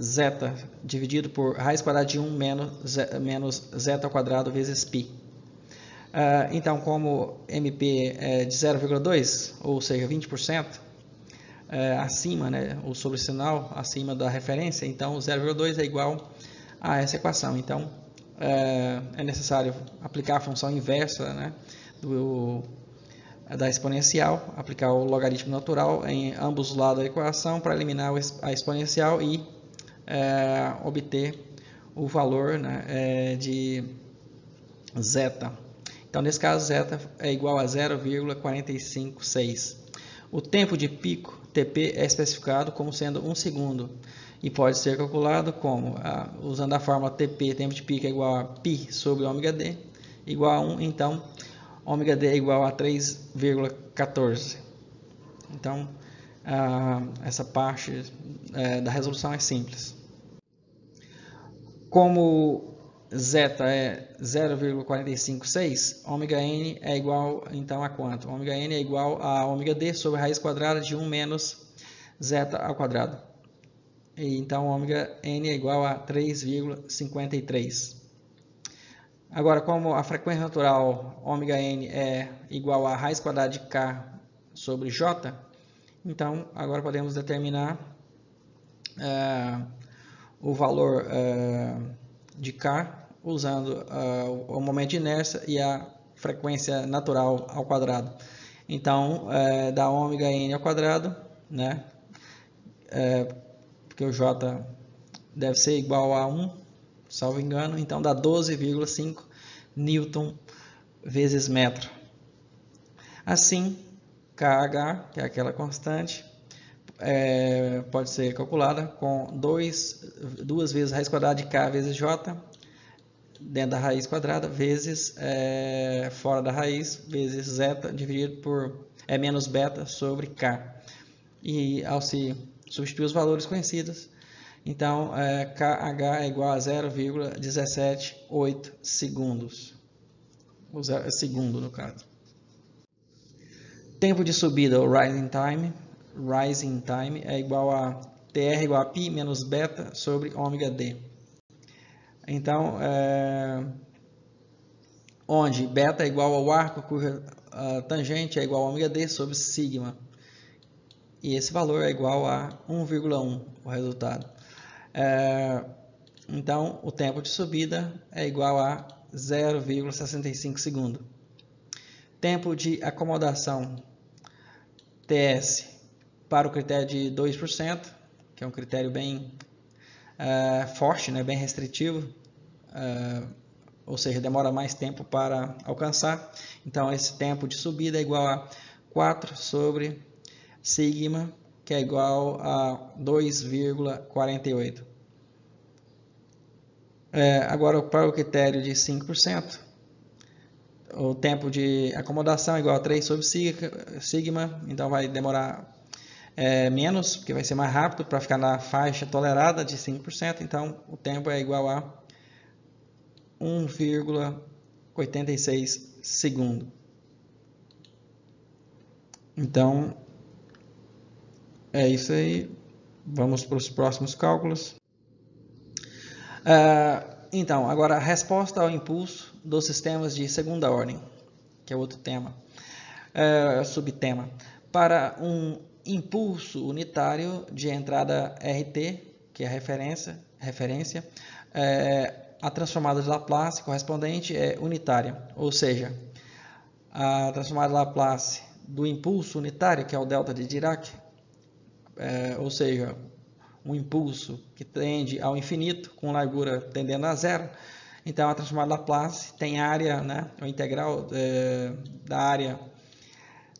zeta dividido por raiz quadrada de 1 menos, menos zeta ao quadrado vezes π. Uh, então, como mp é de 0,2, ou seja, 20%, é, acima, né, o sobre sinal acima da referência, então 0,2 é igual a essa equação. Então, é, é necessário aplicar a função inversa né, do, da exponencial, aplicar o logaritmo natural em ambos os lados da equação para eliminar a exponencial e é, obter o valor né, é, de zeta. Então, nesse caso, zeta é igual a 0,456. O tempo de pico, TP, é especificado como sendo 1 segundo e pode ser calculado como, ah, usando a fórmula TP, tempo de pico é igual a π sobre ômega d, igual a 1, então ômega d é igual a 3,14. Então, ah, essa parte eh, da resolução é simples. Como zeta é 0,456, ômega n é igual então a quanto? Ômega n é igual a ômega d sobre a raiz quadrada de 1 menos zeta ao quadrado. Então, ômega n é igual a 3,53. Agora, como a frequência natural ômega n é igual a raiz quadrada de k sobre j, então agora podemos determinar é, o valor é, de k usando é, o momento de inércia e a frequência natural ao quadrado. Então, é, dá ômega n ao quadrado, né? Porque o J deve ser igual a 1, salvo engano, então dá 12,5 Newton vezes metro. Assim, KH, que é aquela constante, é, pode ser calculada com 2 duas vezes a raiz quadrada de K vezes J, dentro da raiz quadrada, vezes é, fora da raiz, vezes zeta, dividido por é menos beta sobre K. E ao se substituir os valores conhecidos. Então, é, KH é igual a 0,178 segundos. O zero, segundo, no caso. Tempo de subida, o rising time, rising time é igual a TR igual a π menos beta sobre ômega d. Então, é, onde beta é igual ao arco cuja tangente é igual a ômega d sobre sigma. e esse valor é igual a 1,1 o resultado. É, então, o tempo de subida é igual a 0,65 segundo. Tempo de acomodação TS para o critério de 2%, que é um critério bem uh, forte, né, bem restritivo, uh, ou seja, demora mais tempo para alcançar. Então, esse tempo de subida é igual a 4 sobre sigma, que é igual a 2,48. É, agora, para o critério de 5%, o tempo de acomodação é igual a 3 sobre sigma, então vai demorar é, menos, porque vai ser mais rápido para ficar na faixa tolerada de 5%, então o tempo é igual a 1,86 segundo. Então, é isso aí. Vamos para os próximos cálculos. Uh, então, agora a resposta ao impulso dos sistemas de segunda ordem, que é outro tema, uh, subtema. Para um impulso unitário de entrada RT, que é a referência, referência uh, a transformada de Laplace correspondente é unitária, ou seja, a transformada de Laplace do impulso unitário, que é o delta de Dirac, ou seja, um impulso que tende ao infinito, com largura tendendo a zero. Então, a transformada Laplace tem área, né, o integral é, da área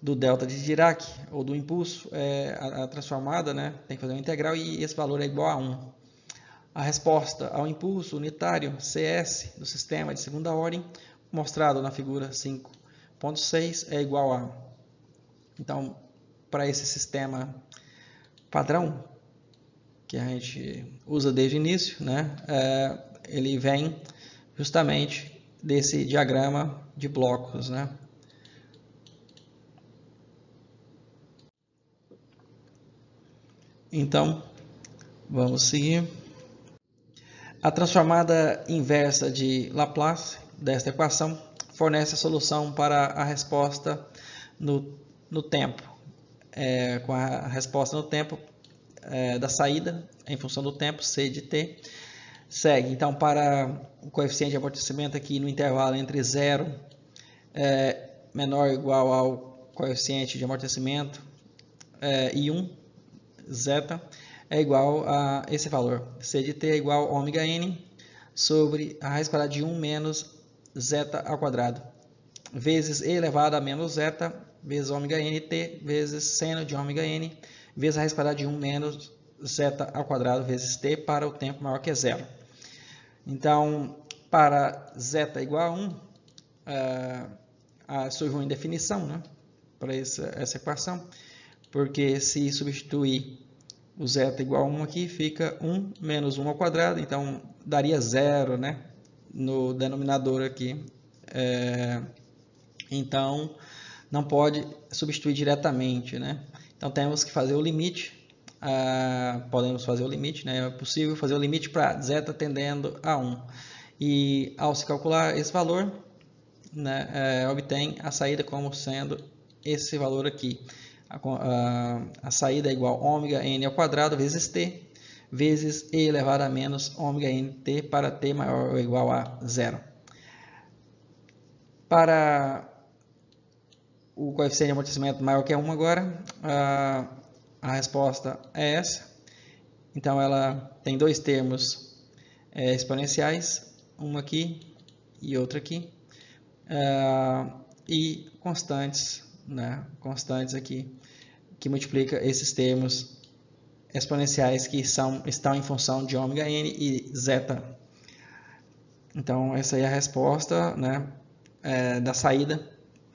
do delta de Dirac, ou do impulso, é, a, a, transformada né, tem que fazer uma integral e esse valor é igual a 1. A resposta ao impulso unitário CS do sistema de segunda ordem, mostrado na figura 5.6, é igual a. Então, para esse sistema padrão, que a gente usa desde o início, né? É, ele vem justamente desse diagrama de blocos, né? Então, vamos seguir. A transformada inversa de Laplace desta equação fornece a solução para a resposta no, no tempo. É, com a resposta no tempo é, da saída em função do tempo, C de t, segue. Então, para o coeficiente de amortecimento aqui no intervalo entre 0 é, menor ou igual ao coeficiente de amortecimento é, e 1, zeta, é igual a esse valor. C de t é igual a ômega n sobre a raiz quadrada de 1 menos zeta ao quadrado, vezes e elevado a menos zeta, vezes ômega t, vezes seno de ômega n, vezes a raiz quadrada de 1 menos zeta ao quadrado vezes t para o tempo maior que zero. Então, para zeta igual a 1, uh, surge uma indefinição né, para essa, essa equação, porque se substituir o zeta igual a 1 aqui, fica 1 menos 1 ao quadrado, então daria zero né, no denominador aqui. É, então, não pode substituir diretamente, né? Então temos que fazer o limite, ah, podemos fazer o limite, né? é possível fazer o limite para zeta tendendo a 1. E ao se calcular esse valor, né, é, obtém a saída como sendo esse valor aqui. A, a, a, saída é igual a ômega n ao quadrado vezes t, vezes e elevado a menos ômega n t para t maior ou igual a zero. Para o coeficiente de amortecimento maior que 1 agora, a, a resposta é essa. Então, ela tem dois termos é, exponenciais, uma aqui e outra aqui, é, e constantes, né, constantes aqui, que multiplica esses termos exponenciais que são, estão em função de ômega n e zeta. Então, essa é a resposta né, é, da saída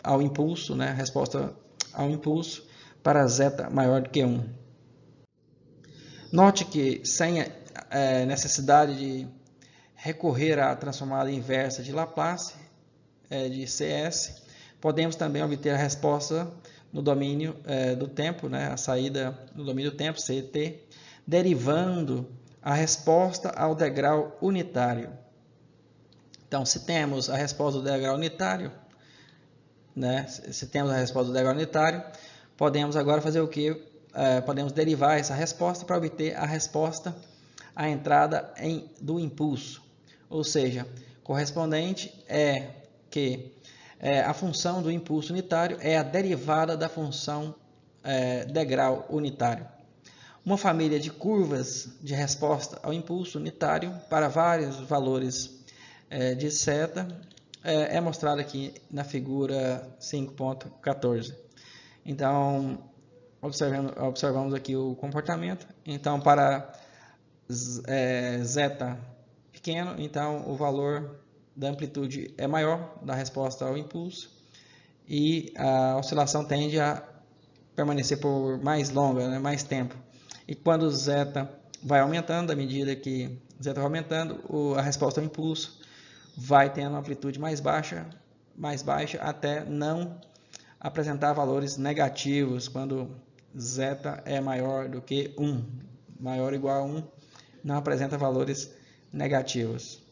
ao impulso, né? resposta ao impulso para zeta maior do que 1. Note que sem é, necessidade de recorrer à transformada inversa de Laplace, é, de CS, podemos também obter a resposta no domínio é, do tempo, né? a saída no domínio do tempo, CT, derivando a resposta ao degrau unitário. Então, se temos a resposta do degrau unitário, né? Se temos a resposta do degrau unitário, podemos agora fazer o que? é, podemos derivar essa resposta para obter a resposta à entrada em, do impulso. Ou seja, correspondente é que é, a função do impulso unitário é a derivada da função é, degrau unitário. Uma família de curvas de resposta ao impulso unitário para vários valores é, de seta é, é mostrada aqui na figura 5.14. Então, observamos, aqui o comportamento. Então, para é, zeta pequeno, então o valor da amplitude é maior da resposta ao impulso e a oscilação tende a permanecer por mais longa, né, mais tempo. E quando zeta vai aumentando, à medida que zeta vai aumentando, a resposta ao impulso vai tendo uma amplitude mais baixa, mais baixa até não apresentar valores negativos quando zeta é maior do que 1, maior ou igual a 1, não apresenta valores negativos.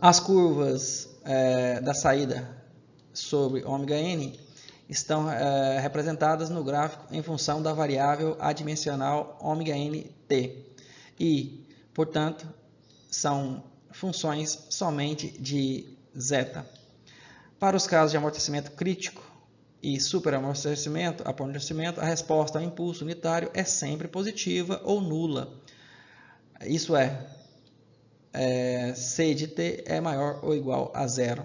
As curvas é, da saída sobre ômega n estão é, representadas no gráfico em função da variável adimensional ômega n t e, portanto, são funções somente de zeta. Para os casos de amortecimento crítico e superamortecimento, amortecimento, a resposta ao impulso unitário é sempre positiva ou nula. Isso é, é C de T é maior ou igual a zero.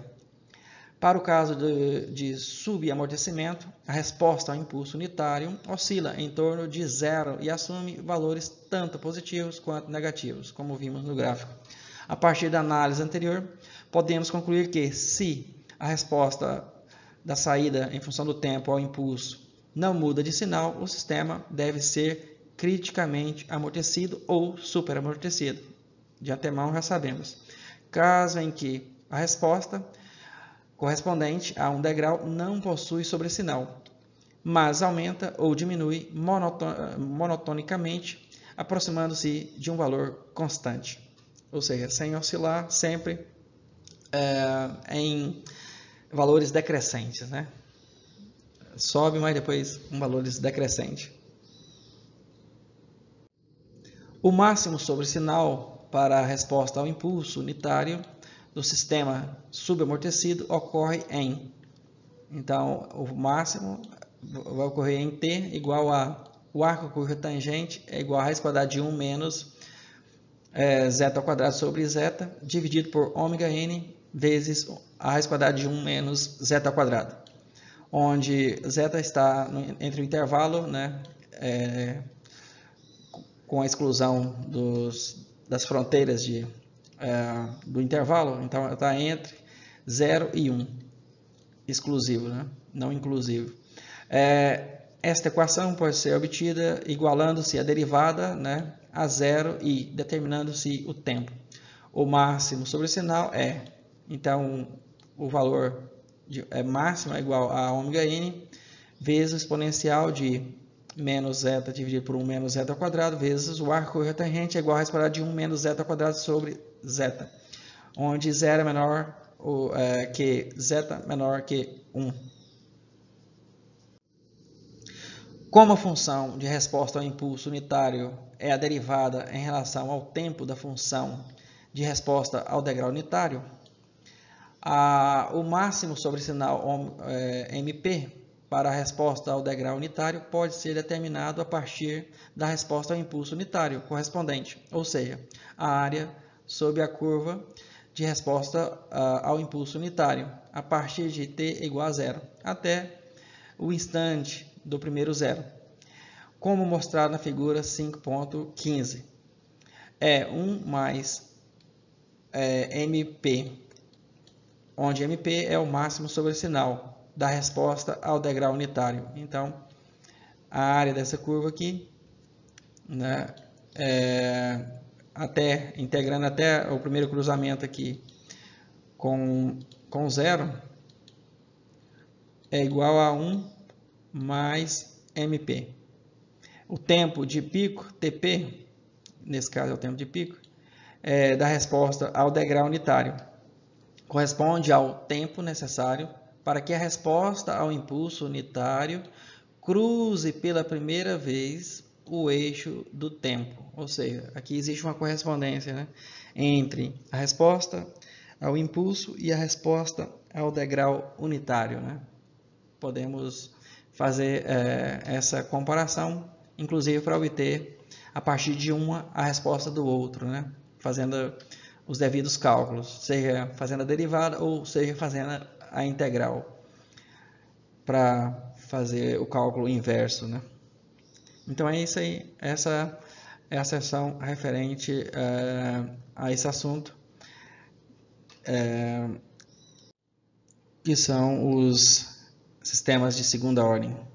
Para o caso de, de subamortecimento, a resposta ao impulso unitário oscila em torno de zero e assume valores tanto positivos quanto negativos, como vimos no gráfico. A partir da análise anterior, podemos concluir que, se a resposta da saída em função do tempo ao impulso não muda de sinal, o sistema deve ser criticamente amortecido ou superamortecido. De antemão já sabemos. Caso em que a resposta correspondente a um degrau não possui sobressinal, mas aumenta ou diminui monotonicamente, aproximando-se de um valor constante ou seja, sem oscilar sempre é, em valores decrescentes, né? Sobe, mas depois com valores decrescentes. O máximo sobre sinal para a resposta ao impulso unitário do sistema subamortecido ocorre em. Então, o máximo vai ocorrer em t igual a o arco curva tangente é igual a raiz quadrada de 1 menos é, zeta ao quadrado sobre zeta, dividido por ômega n vezes a raiz quadrada de 1 menos zeta ao quadrado, onde zeta está entre o intervalo, né, é, com a exclusão dos, das fronteiras de, é, do intervalo, então está entre 0 e 1, exclusivo, né, não inclusivo. É, esta equação pode ser obtida igualando-se a derivada né, a zero e determinando-se o tempo. O máximo sobre o sinal é, então, o valor de, é máximo é igual a ômega n vezes o exponencial de menos zeta dividido por 1 menos zeta ao quadrado vezes o arco retangente é igual a raiz de 1 menos zeta ao quadrado sobre zeta, onde zero é menor é, que zeta menor que 1. Como a função de resposta ao impulso unitário é a derivada em relação ao tempo da função de resposta ao degrau unitário, a, o máximo sobre sinal é, MP para a resposta ao degrau unitário pode ser determinado a partir da resposta ao impulso unitário correspondente, ou seja, a área sob a curva de resposta ao impulso unitário, a partir de t igual a zero, até o instante do primeiro zero, como mostrado na figura 5.15. É 1 mais é, MP, onde MP é o máximo sobre sinal da resposta ao degrau unitário. Então, a área dessa curva aqui, né, é, até integrando até o primeiro cruzamento aqui com, com zero, é igual a 1 mais MP. O tempo de pico, TP, nesse caso é o tempo de pico, é, da resposta ao degrau unitário. Corresponde ao tempo necessário para que a resposta ao impulso unitário cruze pela primeira vez o eixo do tempo. Ou seja, aqui existe uma correspondência né, entre a resposta ao impulso e a resposta ao degrau unitário. Né? Podemos fazer é, essa comparação, inclusive para obter a partir de uma a resposta do outro, né? fazendo os devidos cálculos, seja fazendo a derivada ou seja fazendo a integral, para fazer o cálculo inverso. Né? Então é isso aí, essa é a sessão referente é, a esse assunto, é, que são os sistemas de segunda ordem.